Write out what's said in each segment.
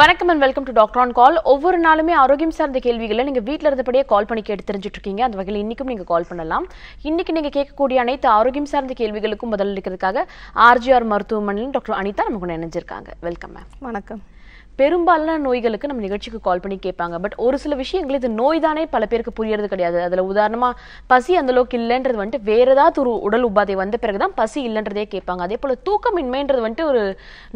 வணக்கம் and welcome to doctor on call ஒவ்வொரு நாளுமே ஆரோக்கியம் சார்ந்த கேள்விகளை நீங்க வீட்டில் இருந்தபடியே கால் பண்ணி கேட்டு தெரிஞ்சுட்டு இருக்கீங்க அந்த வகையில் இன்னைக்கும் நீங்க கால் பண்ணலாம். இன்னைக்கு நீங்க கேட்கக்கூடிய அனைத்து ஆரோக்கியம் சார்ந்த கேள்விகளுக்கும் பதில் அளிக்கிறதுக்காக ஆர்ஜிஆர் மருத்துவமனையில் டாக்டர் அனிதா நமக்கு கூட இணைஞ்சிருக்காங்க. வெல்கம் மேம் வணக்கம். பெரும்பாலான நோய்களுக்கு நம்ம நிகழ்ச்சிக்கு கால் பண்ணி கேட்பாங்க. பட் ஒரு சில விஷயங்கள் இது நோய் தானே பல பேருக்கு புரியறது கிடையாது. அதுல உதாரணமா பசி அந்த அளவுக்கு இல்லைன்றது வந்துட்டு வேற ஏதாவது ஒரு உடல் உபாதை வந்த பிறகுதான் பசி இல்லைன்றதே கேட்பாங்க. அதே போல தூக்கமின்மைன்றது வந்துட்டு ஒரு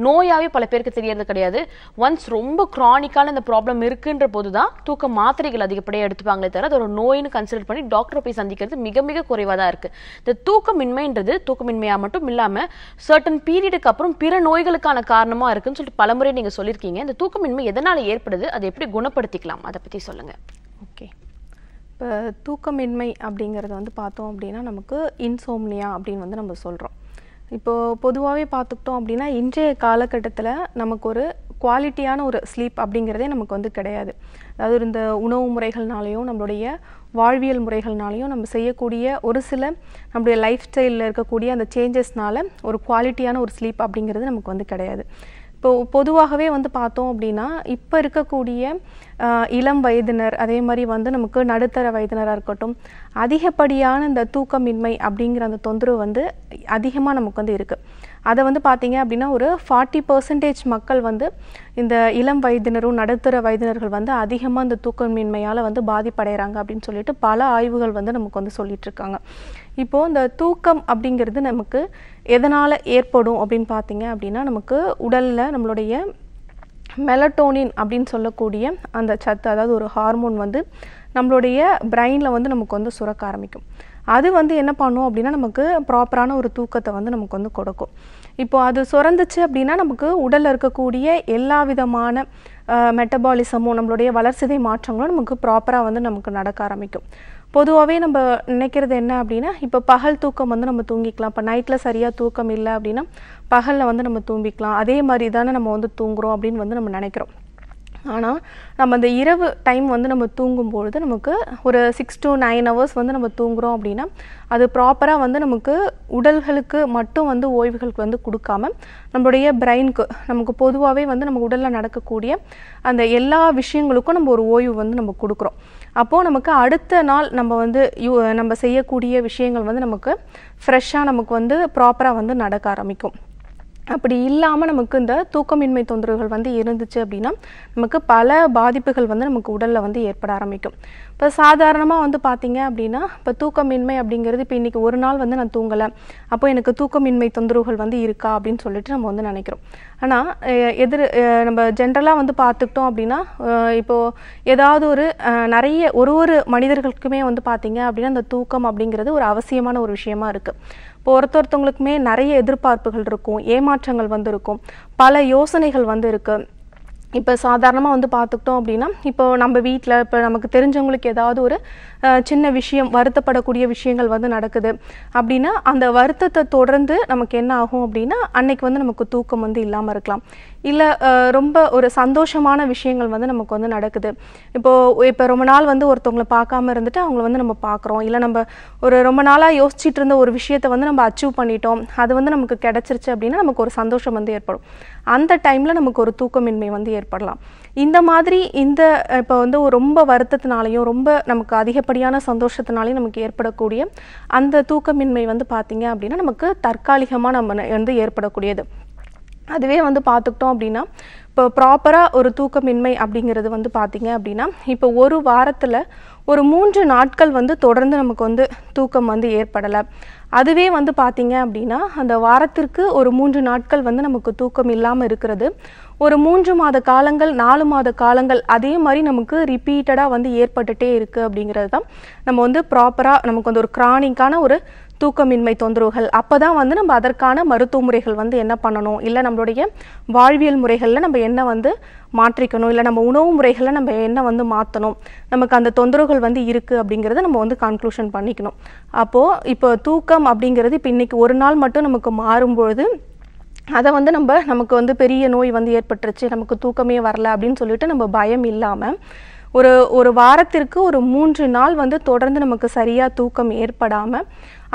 நோயாவே பல பேருக்கு தெரியறது கிடையாது. ஒன்ஸ் ரொம்ப கிரானிக்கான இந்த ப்ராப்ளம் இருக்குன்ற போதுதான் தூக்க மாத்திரைகள் அதிகப்படியாக எடுத்துப்பாங்களே தவிர அது ஒரு நோயின்னு கன்சிடர் பண்ணி டாக்டரை போய் சந்திக்கிறது மிக மிக குறைவாக தான் இருக்கு. இந்த தூக்கமின்மைன்றது தூக்கமின்மையா மட்டும் இல்லாம சர்டன் பீரியடுக்கு அப்புறம் பிற நோய்களுக்கான காரணமா இருக்குன்னு சொல்லிட்டு பலமுறை நீங்க சொல்லியிருக்கீங்க. இந்த தூக்கமின்மை எதனால் ஏற்படுது? அதை எப்படி குணப்படுத்திக்கலாம்? அதை பற்றி சொல்லுங்கள் ஓகே. இப்போ தூக்கமின்மை அப்படிங்கிறத வந்து பார்த்தோம் அப்படின்னா நமக்கு இன்சோம்னியா அப்படின்னு வந்து நம்ம சொல்கிறோம் இப்போது பொதுவாகவே பார்த்துக்கிட்டோம் அப்படின்னா இன்றைய காலகட்டத்தில் நமக்கு ஒரு குவாலிட்டியான ஒரு ஸ்லீப் அப்படிங்கிறதே நமக்கு வந்து கிடையாது. அதாவது இந்த உணவு முறைகள்னாலையும் நம்மளுடைய வாழ்வியல் முறைகள்னாலையும் நம்ம செய்யக்கூடிய ஒரு சில நம்மளுடைய லைஃப் ஸ்டைலில் இருக்கக்கூடிய அந்த சேஞ்சஸ்னால ஒரு குவாலிட்டியான ஒரு ஸ்லீப் அப்படிங்கிறது நமக்கு வந்து கிடையாது. இப்போ பொதுவாகவே வந்து பார்த்தோம் அப்படின்னா இப்போ இருக்கக்கூடிய இளம் வயதினர் அதே மாதிரி வந்து நமக்கு நடுத்தர வயதினராக இருக்கட்டும் அதிகப்படியான இந்த தூக்கமின்மை அப்படிங்கிற அந்த தொந்தரவு வந்து அதிகமாக நமக்கு வந்து இருக்குது அதை வந்து பார்த்தீங்க அப்படின்னா ஒரு ஃபார்ட்டி பர்சன்டேஜ் மக்கள் வந்து இந்த இளம் வயதினரும் நடுத்தர வயதினர்கள் வந்து அதிகமாக இந்த தூக்கமின்மையால் வந்து பாதிப்படைகிறாங்க அப்படின்னு சொல்லிட்டு பல ஆய்வுகள் வந்து நமக்கு வந்து சொல்லிட்டு இருக்காங்க. இப்போது இந்த தூக்கம் அப்படிங்கிறது நமக்கு எதனால் ஏற்படும் அப்படின்னு பார்த்தீங்க அப்படின்னா நமக்கு உடலில் நம்மளுடைய மெலட்டோனின் அப்படின்னு சொல்லக்கூடிய அந்த சத்து அதாவது ஒரு ஹார்மோன் வந்து நம்மளுடைய பிரெயினில் வந்து நமக்கு வந்து சுரக்க ஆரம்பிக்கும். அது வந்து என்ன பண்ணும் அப்படின்னா நமக்கு ப்ராப்பரான ஒரு தூக்கத்தை வந்து நமக்கு வந்து கொடுக்கும். இப்போ அது சுரந்துச்சு அப்படின்னா நமக்கு உடலில் இருக்கக்கூடிய எல்லா விதமான மெட்டபாலிசமும் நம்மளுடைய வளர்சிதை மாற்றங்களும் நமக்கு ப்ராப்பராக வந்து நமக்கு நடக்க ஆரம்பிக்கும். பொதுவாகவே நம்ம நினைக்கிறது என்ன அப்படின்னா இப்போ பகல் தூக்கம் வந்து நம்ம தூங்கிக்கலாம். இப்போ நைட்டில் சரியாக தூக்கம் இல்லை அப்படின்னா பகலில் வந்து நம்ம தூங்கிக்கலாம். அதே மாதிரி தானே நம்ம வந்து தூங்குறோம் அப்படின்னு வந்து நம்ம நினைக்கிறோம். ஆனால் நம்ம அந்த இரவு டைம் வந்து நம்ம தூங்கும்பொழுது நமக்கு ஒரு சிக்ஸ் டு நைன் ஹவர்ஸ் வந்து நம்ம தூங்குறோம் அப்படின்னா அது ப்ராப்பராக வந்து நமக்கு உடல்களுக்கு மட்டும் வந்து ஓய்வுகளுக்கு வந்து கொடுக்காம நம்மளுடைய பிரெயினுக்கு நமக்கு பொதுவாகவே வந்து நம்ம உடலில் நடக்கக்கூடிய அந்த எல்லா விஷயங்களுக்கும் நம்ம ஒரு ஓய்வு வந்து நம்ம கொடுக்குறோம். அப்போது நமக்கு அடுத்த நாள் நம்ம வந்து யூ நம்ம செய்யக்கூடிய விஷயங்கள் வந்து நமக்கு ஃப்ரெஷ்ஷாக நமக்கு வந்து ப்ராப்பராக வந்து நடக்க ஆரம்பிக்கும். அப்படி இல்லாமல் நமக்கு இந்த தூக்கமின்மை தொந்தரவுகள் வந்து இருந்துச்சு அப்படின்னா நமக்கு பல பாதிப்புகள் வந்து நமக்கு உடலில் வந்து ஏற்பட ஆரம்பிக்கும். இப்போ சாதாரணமாக வந்து பார்த்தீங்க அப்படின்னா இப்போ தூக்கமின்மை அப்படிங்கிறது இப்போ இன்றைக்கி ஒரு நாள் வந்து நான் தூங்கலை அப்போ எனக்கு தூக்கமின்மை தொந்தரவுகள் வந்து இருக்கா அப்படின்னு சொல்லிட்டு நம்ம வந்து நினைக்கிறோம். ஆனால் எதிர் நம்ம ஜென்ரலாக வந்து பார்த்துக்கிட்டோம் அப்படின்னா இப்போது ஏதாவது ஒரு நிறைய ஒரு ஒரு மனிதர்களுக்குமே வந்து பார்த்தீங்க அப்படின்னா அந்த தூக்கம் அப்படிங்கிறது ஒரு அவசியமான ஒரு விஷயமா இருக்குது இப்போ ஒருத்த ஒருத்தவங்களுக்குமே நிறைய எதிர்பார்ப்புகள் இருக்கும் ஏமாற்றங்கள் வந்திருக்கும் பல யோசனைகள் வந்து இருக்குது இப்போ சாதாரணமாக வந்து பார்த்துக்கிட்டோம் அப்படின்னா இப்போ நம்ம வீட்டில் இப்போ நமக்கு தெரிஞ்சவங்களுக்கு ஏதாவது ஒரு சின்ன விஷயம் வருத்தப்படக்கூடிய விஷயங்கள் வந்து நடக்குது. அப்படின்னா அந்த வருத்தத்தை தொடர்ந்து நமக்கு என்ன ஆகும் அப்படின்னா அன்னைக்கு வந்து நமக்கு தூக்கம் வந்து இல்லாமல் இருக்கலாம். இல்லை ரொம்ப ஒரு சந்தோஷமான விஷயங்கள் வந்து நமக்கு வந்து நடக்குது. இப்போது இப்போ ரொம்ப நாள் வந்து ஒருத்தவங்களை பார்க்காம இருந்துட்டு அவங்கள வந்து நம்ம பார்க்குறோம். இல்லை நம்ம ஒரு ரொம்ப நாளாக யோசிச்சுட்டு இருந்த ஒரு விஷயத்தை வந்து நம்ம அச்சீவ் பண்ணிட்டோம். அது வந்து நமக்கு கிடச்சிருச்சு அப்படின்னா நமக்கு ஒரு சந்தோஷம் வந்து ஏற்படும். அந்த டைமில் நமக்கு ஒரு தூக்கமின்மை வந்து ஏற்படலாம். இந்த மாதிரி இந்த இப்போ வந்து ரொம்ப வருத்தத்தினாலையும் ரொம்ப நமக்கு அதிகப்படியான சந்தோஷத்தினாலே நமக்கு ஏற்படக்கூடிய அந்த தூக்கமின்மை வந்து பார்த்தீங்க அப்படின்னா நமக்கு தற்காலிகமாக நம்ம வந்து ஏற்படக்கூடியது. அதுவே வந்து பார்த்துக்கிட்டோம் அப்படின்னா இப்போ ப்ராப்பராக ஒரு தூக்கமின்மை அப்படிங்கிறது வந்து பார்த்தீங்க அப்படின்னா இப்போ ஒரு வாரத்தில் ஒரு மூன்று நாட்கள் வந்து தொடர்ந்து நமக்கு வந்து தூக்கம் வந்து ஏற்படலை. அதுவே வந்து பார்த்தீங்க அப்படின்னா அந்த வாரத்திற்கு ஒரு மூன்று நாட்கள் வந்து நமக்கு தூக்கம் இல்லாமல் இருக்கிறது. ஒரு மூன்று மாத காலங்கள் நாலு மாத காலங்கள் அதே மாதிரி நமக்கு ரிப்பீட்டடாக வந்து ஏற்பட்டுட்டே இருக்குது அப்படிங்கிறது தான் நம்ம வந்து ப்ராப்பராக நமக்கு வந்து ஒரு கிரானிக்கான ஒரு தூக்கமின்மை தொந்தரவுகள். அப்போ தான் வந்து நம்ம அதற்கான மருத்துவ முறைகள் வந்து என்ன பண்ணணும்? இல்லை நம்மளுடைய வாழ்வியல் முறைகளில் நம்ம என்ன வந்து மாற்றிக்கணும்? இல்லை நம்ம உணவு முறைகளில் நம்ம என்ன வந்து மாற்றணும் நமக்கு அந்த தொந்தரவுகள் வந்து இருக்குது அப்படிங்கிறத நம்ம வந்து கன்க்ளூஷன் பண்ணிக்கணும். அப்போது இப்போ தூக்கம் அப்படிங்கிறது இப்போ இன்றைக்கி ஒரு நாள் மட்டும் நமக்கு மாறும்பொழுது அதை வந்து நம்ம நமக்கு வந்து பெரிய நோய் வந்து ஏற்பட்டுருச்சு நமக்கு தூக்கமே வரல அப்படின்னு சொல்லிட்டு நம்ம பயம் இல்லாமல் ஒரு ஒரு வாரத்திற்கு ஒரு மூன்று நாள் வந்து தொடர்ந்து நமக்கு சரியாக தூக்கம் ஏற்படாமல்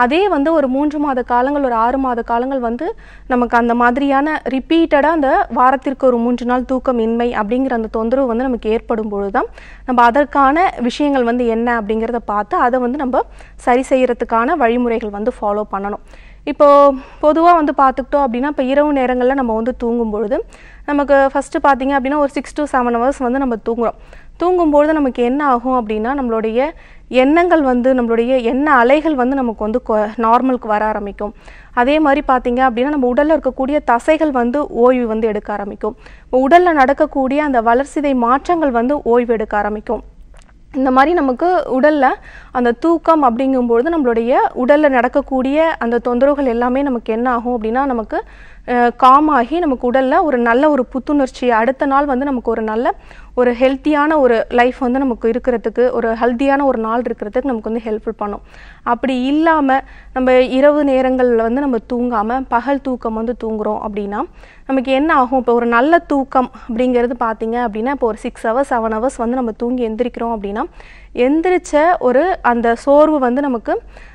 அதே வந்து ஒரு மூன்று மாத காலங்கள் ஒரு ஆறு மாத காலங்கள் வந்து நமக்கு அந்த மாதிரியான ரிப்பீட்டடாக அந்த வாரத்திற்கு ஒரு மூன்று நாள் தூக்கம் இன்மை அப்படிங்கிற அந்த தொந்தரவு வந்து நமக்கு ஏற்படும் பொழுது தான் நம்ம அதற்கான விஷயங்கள் வந்து என்ன அப்படிங்கிறத பார்த்து அதை வந்து நம்ம சரி செய்கிறதுக்கான வழிமுறைகள் வந்து ஃபாலோ பண்ணணும். இப்போது பொதுவாக வந்து பார்த்துக்கிட்டோம் அப்படின்னா இப்போ இரவு நேரங்களில் நம்ம வந்து தூங்கும் பொழுது நமக்கு ஃபஸ்ட்டு பார்த்தீங்க அப்படின்னா ஒரு சிக்ஸ் டு செவன் ஹவர்ஸ் வந்து நம்ம தூங்குறோம். தூங்கும்பொழுது நமக்கு என்ன ஆகும் அப்படின்னா நம்மளுடைய எண்ணங்கள் வந்து நம்மளுடைய எண்ண அலைகள் வந்து நமக்கு வந்து நார்மலுக்கு வர ஆரம்பிக்கும். அதே மாதிரி பார்த்தீங்க அப்படின்னா நம்ம உடலில் இருக்கக்கூடிய தசைகள் வந்து ஓய்வு வந்து எடுக்க ஆரம்பிக்கும். உடலில் நடக்கக்கூடிய அந்த வளர்சிதை மாற்றங்கள் வந்து ஓய்வு எடுக்க ஆரம்பிக்கும். இந்த மாதிரி நமக்கு உடலில் அந்த தூக்கம் அப்படிங்கும்பொழுது நம்மளுடைய உடலில் நடக்கக்கூடிய அந்த தொந்தரவுகள் எல்லாமே நமக்கு என்ன ஆகும் அப்படின்னா நமக்கு காம் ஆகி நமக்கு உடலில் ஒரு நல்ல ஒரு புத்துணர்ச்சி அடுத்த நாள் வந்து நமக்கு ஒரு நல்ல ஒரு ஹெல்த்தியான ஒரு லைஃப் வந்து நமக்கு இருக்கிறதுக்கு ஒரு ஹெல்த்தியான ஒரு நாள் இருக்கிறதுக்கு நமக்கு வந்து ஹெல்ப்ஃபுல் பண்ணும். அப்படி இல்லாமல் நம்ம இரவு நேரங்களில் வந்து நம்ம தூங்காமல் பகல் தூக்கம் வந்து தூங்குறோம் அப்படின்னா நமக்கு என்ன ஆகும்? இப்போ ஒரு நல்ல தூக்கம் அப்படிங்கிறது பார்த்தீங்க அப்படின்னா இப்போ ஒரு சிக்ஸ் ஹவர்ஸ் செவன் ஹவர்ஸ் வந்து நம்ம தூங்கி எந்திரிக்கிறோம் அப்படின்னா எந்திரிச்ச ஒரு அந்த சோர்வு வந்து நமக்கு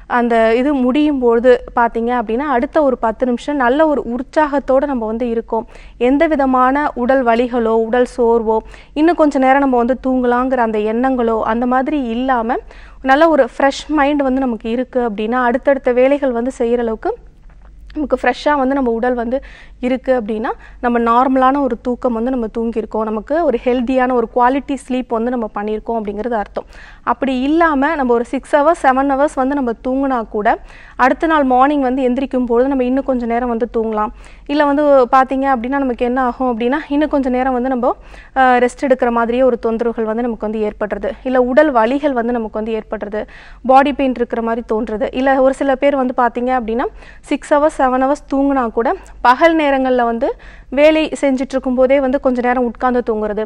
அந்த இது முடியும் பொழுது பார்த்தீங்க அப்படின்னா அடுத்த ஒரு பத்து நிமிஷம் நல்ல ஒரு உற்சாகத்தோடு நம்ம வந்து இருக்கோம். எந்த விதமான உடல் வலிகளோ உடல் சோர்வோ இன்னும் கொஞ்சம் நேரம் நம்ம வந்து தூங்கலாங்கிற அந்த எண்ணங்களோ அந்த மாதிரி இல்லாமல் நல்ல ஒரு ஃப்ரெஷ் மைண்ட் வந்து நமக்கு இருக்குது அப்படின்னா அடுத்தடுத்த வேலைகள் வந்து செய்கிற அளவுக்கு நமக்கு ஃப்ரெஷ்ஷாக வந்து நம்ம உடல் வந்து இருக்குது அப்படின்னா நம்ம நார்மலான ஒரு தூக்கம் வந்து நம்ம தூங்கியிருக்கோம். நமக்கு ஒரு ஹெல்த்தியான ஒரு குவாலிட்டி ஸ்லீப் வந்து நம்ம பண்ணியிருக்கோம் அப்படிங்கிறது அர்த்தம். அப்படி இல்லாமல் நம்ம ஒரு சிக்ஸ் ஹவர்ஸ் செவன் ஹவர்ஸ் வந்து நம்ம தூங்கினா கூட அடுத்த நாள் மார்னிங் வந்து எந்திரிக்கும் பொழுது நம்ம இன்னும் கொஞ்சம் நேரம் வந்து தூங்கலாம். இல்லை வந்து பார்த்தீங்க அப்படின்னா நமக்கு என்ன ஆகும் அப்படின்னா இன்னும் கொஞ்சம் நேரம் வந்து நம்ம ரெஸ்ட் எடுக்கிற மாதிரியே ஒரு தொந்தரவுகள் வந்து நமக்கு வந்து ஏற்படுறது. இல்லை உடல் வலிகள் வந்து நமக்கு வந்து ஏற்படுறது. பாடி பெயின் இருக்கிற மாதிரி தோன்றுறது. இல்லை ஒரு சில பேர் வந்து பார்த்தீங்க அப்படின்னா சிக்ஸ் ஹவர்ஸ் செவன் ஹவர்ஸ் தூங்கினா கூட பகல் நேரங்களில் வந்து வேலை செஞ்சுட்டு இருக்கும்போதே வந்து கொஞ்ச நேரம் உட்கார்ந்து தூங்குறது.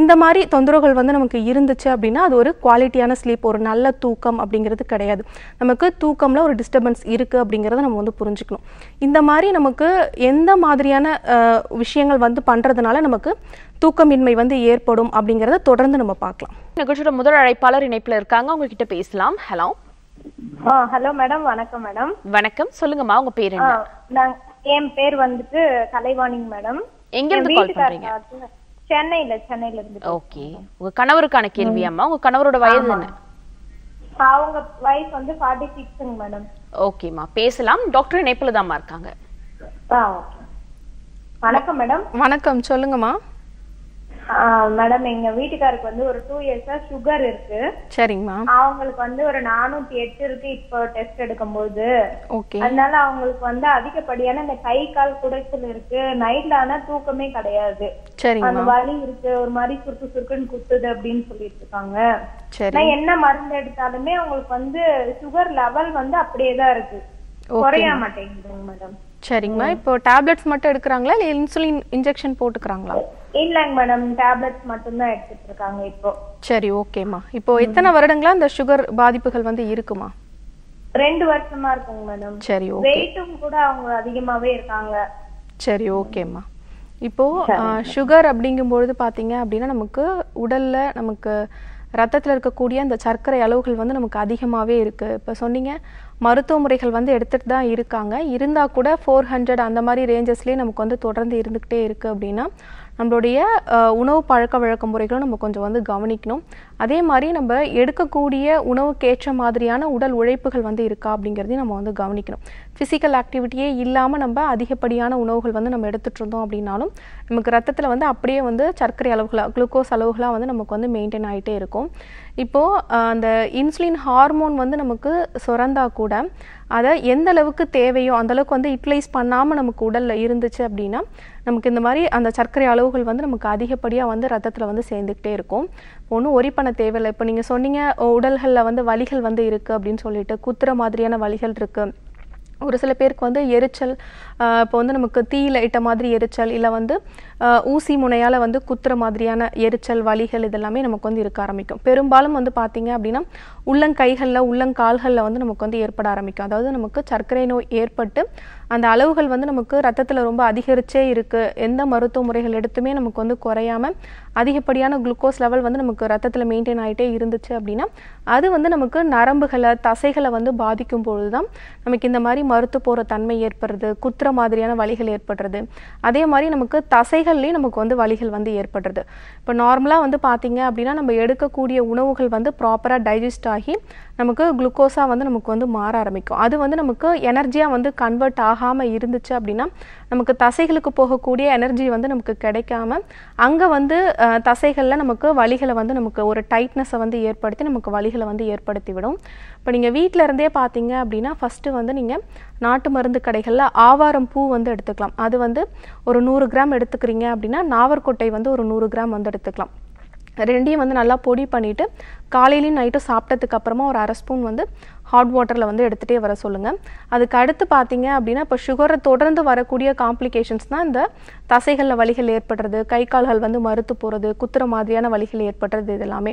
இந்த மாதிரி தொந்தரவுகள் வந்து நமக்கு இருந்துச்சு அப்படின்னா அது ஒரு குவாலிட்டியான ஸ்லீப் ஒரு நல்ல தூக்கம் அப்படிங்கிறது கிடையாது. நமக்கு தூக்கம்ல ஒரு டிஸ்டர்பன்ஸ் இருக்குது அப்படிங்கிறத நம்ம வந்து புரிஞ்சுக்கணும். இந்த மாதிரி நமக்கு எந்த மாதிரியான விஷயங்கள் வந்து பண்ணுறதுனால நமக்கு தூக்கமின்மை வந்து ஏற்படும் அப்படிங்கிறத தொடர்ந்து நம்ம பார்க்கலாம். நிகழ்ச்சியோட முதல் அழைப்பாளர் இணைப்புல இருக்காங்க. அவங்க கிட்ட பேசலாம். ஹலோ. ஆ ஹலோ மேடம். வணக்கம் மேடம். வணக்கம். சொல்லுங்கம்மா. உங்க பேர் என்ன? நான் என் பேர் வந்துட்டு கலைவாணிங்க மேடம். எங்க இருந்து கால் பண்றீங்க? சென்னையில சென்னையில இருந்து ஓகே உங்க கணவருக்கான கேள்வி அம்மா. உங்க கணவரோட வயது என்ன? அவங்க வயசு வந்து ஃபார்ட்டி சிக்ஸுங்க மேடம் ஓகேம்மா பேசலாம். டாக்டர் இணைப்புல தாம்மா இருக்காங்க வணக்கம் மேடம். வணக்கம். சொல்லுங்கம்மா. மேடம் எங்க வீட்டுக்காருக்கு வந்து ஒரு டூ இயர்ஸா சுகர் இருக்கு. சரிங்கம்மா அவங்களுக்கு வந்து ஒரு நானூத்தி எட்டு இருக்கு இப்போ டெஸ்ட் எடுக்கும்போது. ஓகே அதனால அவங்களுக்கு வந்து அதிகப்படியான இந்த கை கால் குடைச்சல் இருக்கு. நைட்ல ஆனா தூக்கமே கிடையாது. அந்த வலி இருக்கு. ஒரு மாதிரி சுருக்கு சுருக்குன்னு குத்துது அப்படின்னு சொல்லிட்டு இருக்காங்க. சரி. நான் என்ன மருந்து எடுத்தாலுமே அவங்களுக்கு வந்து சுகர் லெவல் வந்து அப்படியே தான் இருக்கு குறைய மாட்டேங்குதுங்க மேடம் சரிங்கம்மா இப்போ டேப்லெட்ஸ் மட்டும் எடுக்கிறாங்களா? இல்லை இன்சுலின் இன்ஜெக்ஷன் போட்டுக்கிறாங்களா? இல்லைங்க மேடம் டேப்லெட்ஸ் மட்டும்தான் எடுத்துட்டு இருக்காங்க இப்போ. சரி ஓகேம்மா. இப்போ எத்தனை வருடங்களா இந்த சுகர் பாதிப்புகள் வந்து இருக்குமா? ரெண்டு வருஷமா இருக்குங்க மேடம். சரி ஓகே. வெயிட்டும் கூட அவங்க அதிகமாவே இருக்காங்க. சரி ஓகேம்மா. இப்போ சுகர் அப்படிங்கும்பொழுது பார்த்தீங்க அப்படின்னா நமக்கு உடல்ல நமக்கு ரத்தத்தில் இருக்கக்கூடிய அந்த சர்க்கரை அளவுகள் வந்து நமக்கு அதிகமாகவே இருக்கு. இப்போ சொன்னீங்க மருத்துவ முறைகள் வந்து எடுத்துகிட்டு தான் இருக்காங்க. இருந்தால் கூட ஃபோர் ஹண்ட்ரட் அந்த மாதிரி ரேஞ்சஸ்லேயே நமக்கு வந்து தொடர்ந்து இருந்துக்கிட்டே இருக்குது அப்படின்னா நம்மளுடைய உணவு பழக்க வழக்க முறைகளும் நம்ம கொஞ்சம் வந்து கவனிக்கணும். அதே மாதிரி நம்ம எடுக்கக்கூடிய உணவுக்கேற்ற மாதிரியான உடல் உழைப்புகள் வந்து இருக்கா அப்படிங்கிறதையும் நம்ம வந்து கவனிக்கணும். ஃபிசிக்கல் ஆக்டிவிட்டியே இல்லாமல் நம்ம அதிகப்படியான உணவுகள் வந்து நம்ம எடுத்துட்டு இருந்தோம் அப்படின்னாலும் நமக்கு ரத்தத்தில் வந்து அப்படியே வந்து சர்க்கரை அளவுகளாக குளுக்கோஸ் அளவுகளாக வந்து நமக்கு வந்து மெயின்டைன் ஆகிட்டே இருக்கும். இப்போது அந்த இன்சுலின் ஹார்மோன் வந்து நமக்கு சுரந்தா கூட அதை எந்த அளவுக்கு தேவையோ அந்தளவுக்கு வந்து யூட்டிலைஸ் பண்ணாமல் நமக்கு உடலில் இருந்துச்சு அப்படின்னா நமக்கு இந்த மாதிரி அந்த சர்க்கரை அளவுகள் வந்து நமக்கு அதிகப்படியாக வந்து ரத்தத்தில் வந்து சேர்ந்துக்கிட்டே இருக்கும். ஒன்றும் ஒரி பண்ண தேவையில்லை. இப்போ நீங்கள் சொன்னீங்க உடல்களில் வந்து வலிகள் வந்து இருக்குது அப்படின்னு சொல்லிட்டு குத்துற மாதிரியான வலிகள் இருக்குது ஒரு சில பேருக்கு வந்து எரிச்சல் இப்போ வந்து நமக்கு தீயில இட்ட மாதிரி எரிச்சல் இல்லை வந்து ஊசி முனையால் வந்து குத்துற மாதிரியான எரிச்சல் வலிகள் இதெல்லாமே நமக்கு வந்து இருக்க ஆரம்பிக்கும். பெரும்பாலும் வந்து பார்த்தீங்க அப்படின்னா உள்ளங்கைகளில் உள்ளங்கால்களில் வந்து நமக்கு வந்து ஏற்பட ஆரம்பிக்கும். அதாவது நமக்கு சர்க்கரை நோய் ஏற்பட்டு அந்த அளவுகள் வந்து நமக்கு ரத்தத்தில் ரொம்ப அதிகரிச்சே இருக்குது எந்த மருத்துவ முறைகள் எடுத்துமே நமக்கு வந்து குறையாமல் அதிகப்படியான குளுக்கோஸ் லெவல் வந்து நமக்கு ரத்தத்தில் மெயின்டைன் ஆகிட்டே இருந்துச்சு அப்படின்னா அது வந்து நமக்கு நரம்புகளை தசைகளை வந்து பாதிக்கும் பொழுது தான் நமக்கு இந்த மாதிரி மறுத்து போகிற தன்மை ஏற்படுறது குத்துற மாதிரியான வலிகள் ஏற்படுறது. அதே மாதிரி நமக்கு தசைகள்லேயும் நமக்கு வந்து வலிகள் வந்து ஏற்படுறது. இப்போ நார்மலாக வந்து பார்த்தீங்க அப்படின்னா நம்ம எடுக்கக்கூடிய உணவுகள் வந்து ப்ராப்பராக டைஜஸ்ட் ஆகி நமக்கு குளுக்கோஸாக வந்து நமக்கு வந்து மாற ஆரம்பிக்கும். அது வந்து நமக்கு எனர்ஜியாக வந்து கன்வெர்ட் ஆகாமல் இருந்துச்சு அப்படின்னா நமக்கு தசைகளுக்கு போகக்கூடிய எனர்ஜி வந்து நமக்கு கிடைக்காம அங்கே வந்து தசைகளில் நமக்கு வலிகளை வந்து நமக்கு ஒரு டைட்னஸை வந்து ஏற்படுத்தி நமக்கு வலிகளை வந்து ஏற்படுத்தி விடும் இப்போ நீங்கள் வீட்டில் இருந்தே பார்த்தீங்க அப்படின்னா ஃபஸ்ட்டு வந்து நீங்கள் நாட்டு மருந்து கடைகளில் ஆவாரம் பூ வந்து எடுத்துக்கலாம். அது வந்து ஒரு நூறு கிராம் எடுத்துக்கிறீங்க அப்படின்னா நாவற்கொட்டை வந்து ஒரு நூறு கிராம் வந்து எடுத்துக்கலாம். ரெண்டையும் வந்து நல்லா பொடி பண்ணிவிட்டு காலையிலையும் நைட்டும் சாப்பிட்டதுக்கு அப்புறமா ஒரு அரை ஸ்பூன் வந்து ஹாட் வாட்டரில் வந்து எடுத்துகிட்டே வர சொல்லுங்கள் அதுக்கு அடுத்து பார்த்தீங்க அப்படின்னா இப்போ சுகரை தொடர்ந்து வரக்கூடிய காம்ப்ளிகேஷன்ஸ் தான் இந்த தசைகளில் வலிகள் ஏற்படுறது கை கால்கள் வந்து மறுத்து போகிறது குத்துற மாதிரியான வலிகள் ஏற்படுறது இது எல்லாமே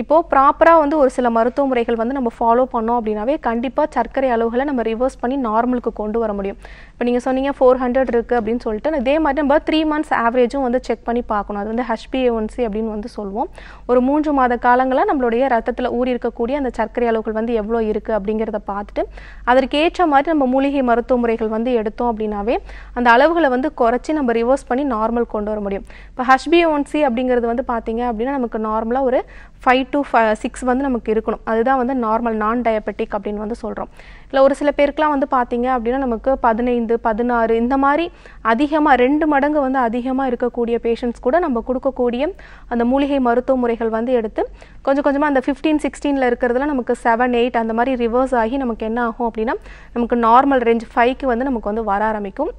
இப்போது ப்ராப்பராக வந்து ஒரு சில மருத்துவ முறைகள் வந்து நம்ம ஃபாலோ பண்ணோம் அப்படின்னாவே கண்டிப்பாக சர்க்கரை அளவுகளை நம்ம ரிவர்ஸ் பண்ணி நார்மலுக்கு கொண்டு வர முடியும். இப்போ நீங்கள் சொன்னீங்க ஃபோர் ஹண்ட்ரட் இருக்குது அப்படின்னு சொல்லிட்டு இதே மாதிரி நம்ம த்ரீ மந்த்ஸ் ஆவரேஜும் வந்து செக் பண்ணி பார்க்கணும். அது வந்து ஹெச்பிஏஒன்சி அப்படின்னு வந்து சொல்லுவோம் ஒரு மூன்று மாத காலங்களாக நம்மளுடைய ரத்தத்தில் ஊறி இருக்கக்கூடிய அந்த சர்க்கரை அளவுகள் வந்து எவ்வளோ இருக்குது அப்படிங்கிறத பார்த்துட்டு அதற்கு ஏற்ற மாதிரி நம்ம மூலிகை மருத்துவ முறைகள் வந்து எடுத்தோம் அப்படின்னாவே அந்த அளவுகளை வந்து குறைச்சி நம்ம ரிவர்ஸ் பண்ணி நார்மல் கொண்டு வர முடியும். இப்போ ஹெச்பிஏஒன்சி அப்படிங்கிறது வந்து பார்த்தீங்க அப்படின்னா நமக்கு நார்மலாக ஒரு ஃபைவ் டு சிக்ஸ் வந்து நமக்கு இருக்கணும். அதுதான் வந்து நார்மல் நான் டயபெட்டிக் அப்படின்னு வந்து சொல்கிறோம் இல்லை ஒரு சில பேருக்குலாம் வந்து பார்த்தீங்க அப்படின்னா நமக்கு பதினைந்து பதினாறு இந்த மாதிரி அதிகமாக ரெண்டு மடங்கு வந்து அதிகமாக இருக்கக்கூடிய பேஷண்ட்ஸ் கூட நம்ம கொடுக்கக்கூடிய அந்த மூலிகை மருத்துவ முறைகள் வந்து எடுத்து கொஞ்சம் கொஞ்சமாக அந்த ஃபிஃப்டீன் சிக்ஸ்டீனில் இருக்கிறதுல நமக்கு செவன் எயிட் அந்த மாதிரி ரிவர்ஸ் ஆகி நமக்கு என்ன ஆகும் அப்படின்னா நமக்கு நார்மல் ரேஞ்ச் ஃபைவ்க்கு வந்து நமக்கு வந்து வர ஆரம்பிக்கும்.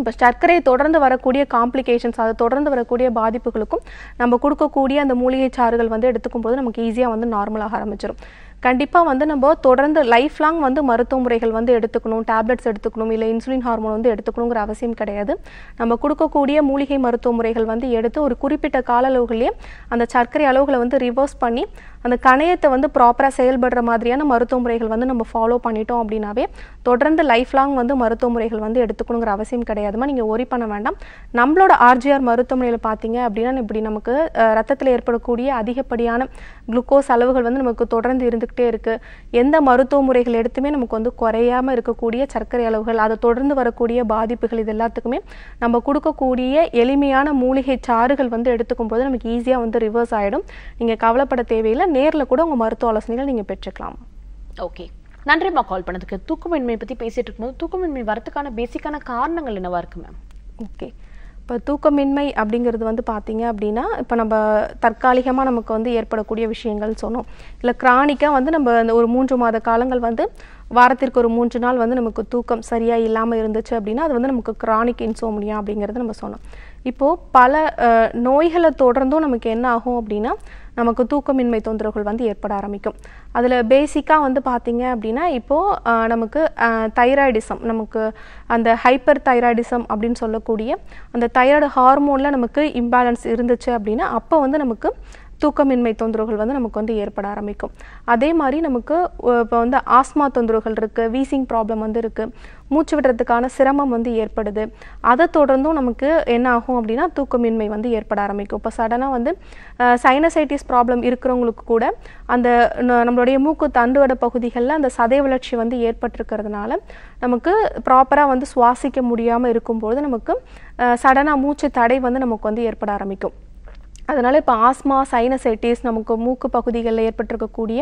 இப்போ சர்க்கரை தொடர்ந்து வரக்கூடிய காம்ப்ளிகேஷன்ஸ் அதை தொடர்ந்து வரக்கூடிய பாதிப்புகளுக்கும் நம்ம கொடுக்கக்கூடிய அந்த மூலிகை சாறுகள் வந்து எடுத்துக்கும் போது நமக்கு ஈஸியாக வந்து நார்மலாக ஆரம்பிச்சிடும் கண்டிப்பாக வந்து நம்ம தொடர்ந்து லைஃப் லாங் வந்து மருத்துவ முறைகள் வந்து எடுத்துக்கணும் டேப்லெட்ஸ் எடுத்துக்கணும் இல்லை இன்சுலின் ஹார்மோன் வந்து எடுத்துக்கணுங்கிற அவசியம் கிடையாது. நம்ம கொடுக்கக்கூடிய மூலிகை மருத்துவ முறைகள் வந்து எடுத்து ஒரு குறிப்பிட்ட கால அளவுகளையே அந்த சர்க்கரை அளவுகளை வந்து ரிவர்ஸ் பண்ணி அந்த கணையத்தை வந்து ப்ராப்பராக செயல்படுற மாதிரியான மருத்துவ முறைகள் வந்து நம்ம ஃபாலோ பண்ணிட்டோம் அப்படின்னாவே தொடர்ந்து லைஃப் லாங் வந்து மருத்துவ முறைகள் வந்து எடுத்துக்கணுங்கிற அவசியம் கிடையாதுமா நீங்கள் ஒரி பண்ண வேண்டாம். நம்மளோட ஆர்ஜிஆர் மருத்துவமனையில் பார்த்தீங்க அப்படின்னா இப்படி நமக்கு ரத்தத்தில் ஏற்படக்கூடிய அதிகப்படியான குளுக்கோஸ் அளவுகள் வந்து நமக்கு தொடர்ந்து இருந்துக்கிட்டே இருக்குது எந்த மருத்துவ முறைகள் எடுத்துமே நமக்கு வந்து குறையாம இருக்கக்கூடிய சர்க்கரை அளவுகள் அதை தொடர்ந்து வரக்கூடிய பாதிப்புகள் இது எல்லாத்துக்குமே நம்ம கொடுக்கக்கூடிய எளிமையான மூலிகை சாறுகள் வந்து எடுத்துக்கும் போது நமக்கு ஈஸியாக வந்து ரிவர்ஸ் ஆகிடும் நீங்கள் கவலைப்பட தேவையில்லை. நேரில் கூட உங்கள் மருத்துவ ஆலோசனைகள் நீங்கள் பெற்றுக்கலாம். ஓகே நன்றிம்மா கால் பண்ணதுக்கு. தூக்கமின்மை பத்தி பேசிட்டு இருக்கும்போது தூக்கமின்மை வரதுக்கான பேசிக்கான காரணங்கள் என்னவா இருக்கு மேம் ஓகே இப்போ தூக்கமின்மை அப்படிங்கிறது வந்து பார்த்தீங்க அப்படின்னா இப்போ நம்ம தற்காலிகமாக நமக்கு வந்து ஏற்படக்கூடிய விஷயங்கள் சொன்னோம். இல்லை கிரானிக்காக வந்து நம்ம அந்த ஒரு மூன்று மாத காலங்கள் வந்து வாரத்திற்கு ஒரு மூன்று நாள் வந்து நமக்கு தூக்கம் சரியாக இல்லாமல் இருந்துச்சு அப்படின்னா அது வந்து நமக்கு கிரானிக் இன்சோம்னியா அப்படிங்கிறது நம்ம சொன்னோம். இப்போது பல நோய்களை தொடர்ந்தும் நமக்கு என்ன ஆகும் அப்படின்னா நமக்கு தூக்கமின்மை தொந்தரவுகள் வந்து ஏற்பட ஆரம்பிக்கும். அதில் பேசிக்காக வந்து பார்த்தீங்க அப்படின்னா இப்போது நமக்கு தைராய்டிசம் நமக்கு அந்த ஹைப்பர் தைராய்டிசம் அப்படின்னு சொல்லக்கூடிய அந்த தைராய்டு ஹார்மோனில் நமக்கு இம்பேலன்ஸ் இருந்துச்சு அப்படின்னா அப்போ வந்து நமக்கு தூக்கமின்மை தொந்தரவுகள் வந்து நமக்கு வந்து ஏற்பட ஆரம்பிக்கும். அதே மாதிரி நமக்கு இப்போ வந்து ஆஸ்மா தொந்தரவுகள் இருக்குது வீசிங் ப்ராப்ளம் வந்து இருக்குது மூச்சு விடுறதுக்கான சிரமம் வந்து ஏற்படுது. அதை தொடர்ந்தும் நமக்கு என்ன ஆகும் அப்படின்னா தூக்கமின்மை வந்து ஏற்பட ஆரம்பிக்கும். இப்போ சடனாக வந்து சைனசைட்டிஸ் ப்ராப்ளம் இருக்கிறவங்களுக்கு கூட அந்த நம்மளுடைய மூக்கு தண்டுவட பகுதிகளில் அந்த சதை வளர்ச்சி வந்து ஏற்பட்டிருக்கிறதுனால நமக்கு ப்ராப்பராக வந்து சுவாசிக்க முடியாமல் இருக்கும்பொழுது நமக்கு சடனாக மூச்சு தடை வந்து நமக்கு வந்து ஏற்பட ஆரம்பிக்கும். அதனால் இப்போ ஆஸ்மா சைனசைட்டிஸ் நமக்கு மூக்கு பகுதிகளில் ஏற்பட்டிருக்கக்கூடிய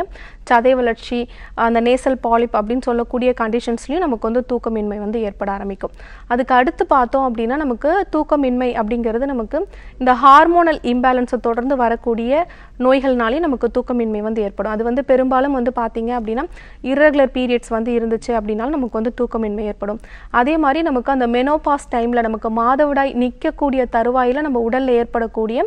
சதை வளர்ச்சி அந்த நேசல் பாலிப் அப்படின்னு சொல்லக்கூடிய கண்டிஷன்ஸ்லையும் நமக்கு வந்து தூக்கமின்மை வந்து ஏற்பட ஆரம்பிக்கும். அதுக்கு அடுத்து பார்த்தோம் அப்படின்னா நமக்கு தூக்கமின்மை அப்படிங்கிறது நமக்கு இந்த ஹார்மோனல் இம்பேலன்ஸை தொடர்ந்து வரக்கூடிய நோய்கள்னாலே நமக்கு தூக்கமின்மை வந்து ஏற்படும். அது வந்து பெரும்பாலும் வந்து பார்த்தீங்க அப்படின்னா இரகுலர் பீரியட்ஸ் வந்து இருந்துச்சு அப்படின்னாலும் நமக்கு வந்து தூக்கமின்மை ஏற்படும். அதே மாதிரி நமக்கு அந்த மெனோபாஸ் டைமில் நமக்கு மாதவிடாய் நிற்கக்கூடிய தருவாயில் நம்ம உடலில் ஏற்படக்கூடிய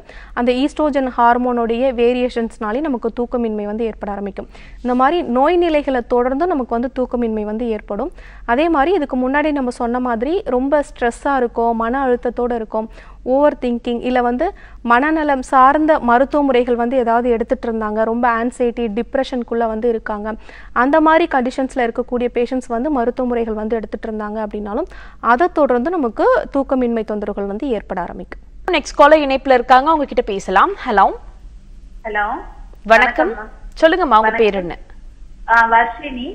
அந்த ஈஸ்ட்ரோஜன் ஹார்மோனுடைய வேரியேஷன்ஸ்னாலே நமக்கு தூக்கமின்மை வந்து ஏற்பட ஆரம்பிக்கும். இந்த மாதிரி நோய் நிலைகளை தொடர்ந்து நமக்கு வந்து தூக்கமின்மை வந்து ஏற்படும். அதே மாதிரி இதுக்கு முன்னாடி நம்ம சொன்ன மாதிரி ரொம்ப ஸ்ட்ரெஸ்ஸாக இருக்கும் மன அழுத்தத்தோடு இருக்கும் ஓவர் திங்கிங் இல்லை வந்து மனநலம் சார்ந்த மருத்துவ முறைகள் வந்து ஏதாவது எடுத்துகிட்டு இருந்தாங்க ரொம்ப ஆன்சைட்டி டிப்ரெஷனுக்குள்ளே வந்து இருக்காங்க. அந்த மாதிரி கண்டிஷன்ஸில் இருக்கக்கூடிய பேஷண்ட்ஸ் வந்து மருத்துவ முறைகள் வந்து எடுத்துகிட்டு இருந்தாங்க அப்படின்னாலும் அதை தொடர்ந்து நமக்கு தூக்கமின்மை தொந்தரவுகள் வந்து ஏற்பட ஆரம்பிக்கும். நெக்ஸ்ட் காலர் இணைப்புல இருக்காங்க. அவங்க கிட்ட பேசலாம். ஹலோ ஹலோ வணக்கம். சொல்லுங்கம்மா உங்க பேர் என்ன? வர்ஷினி.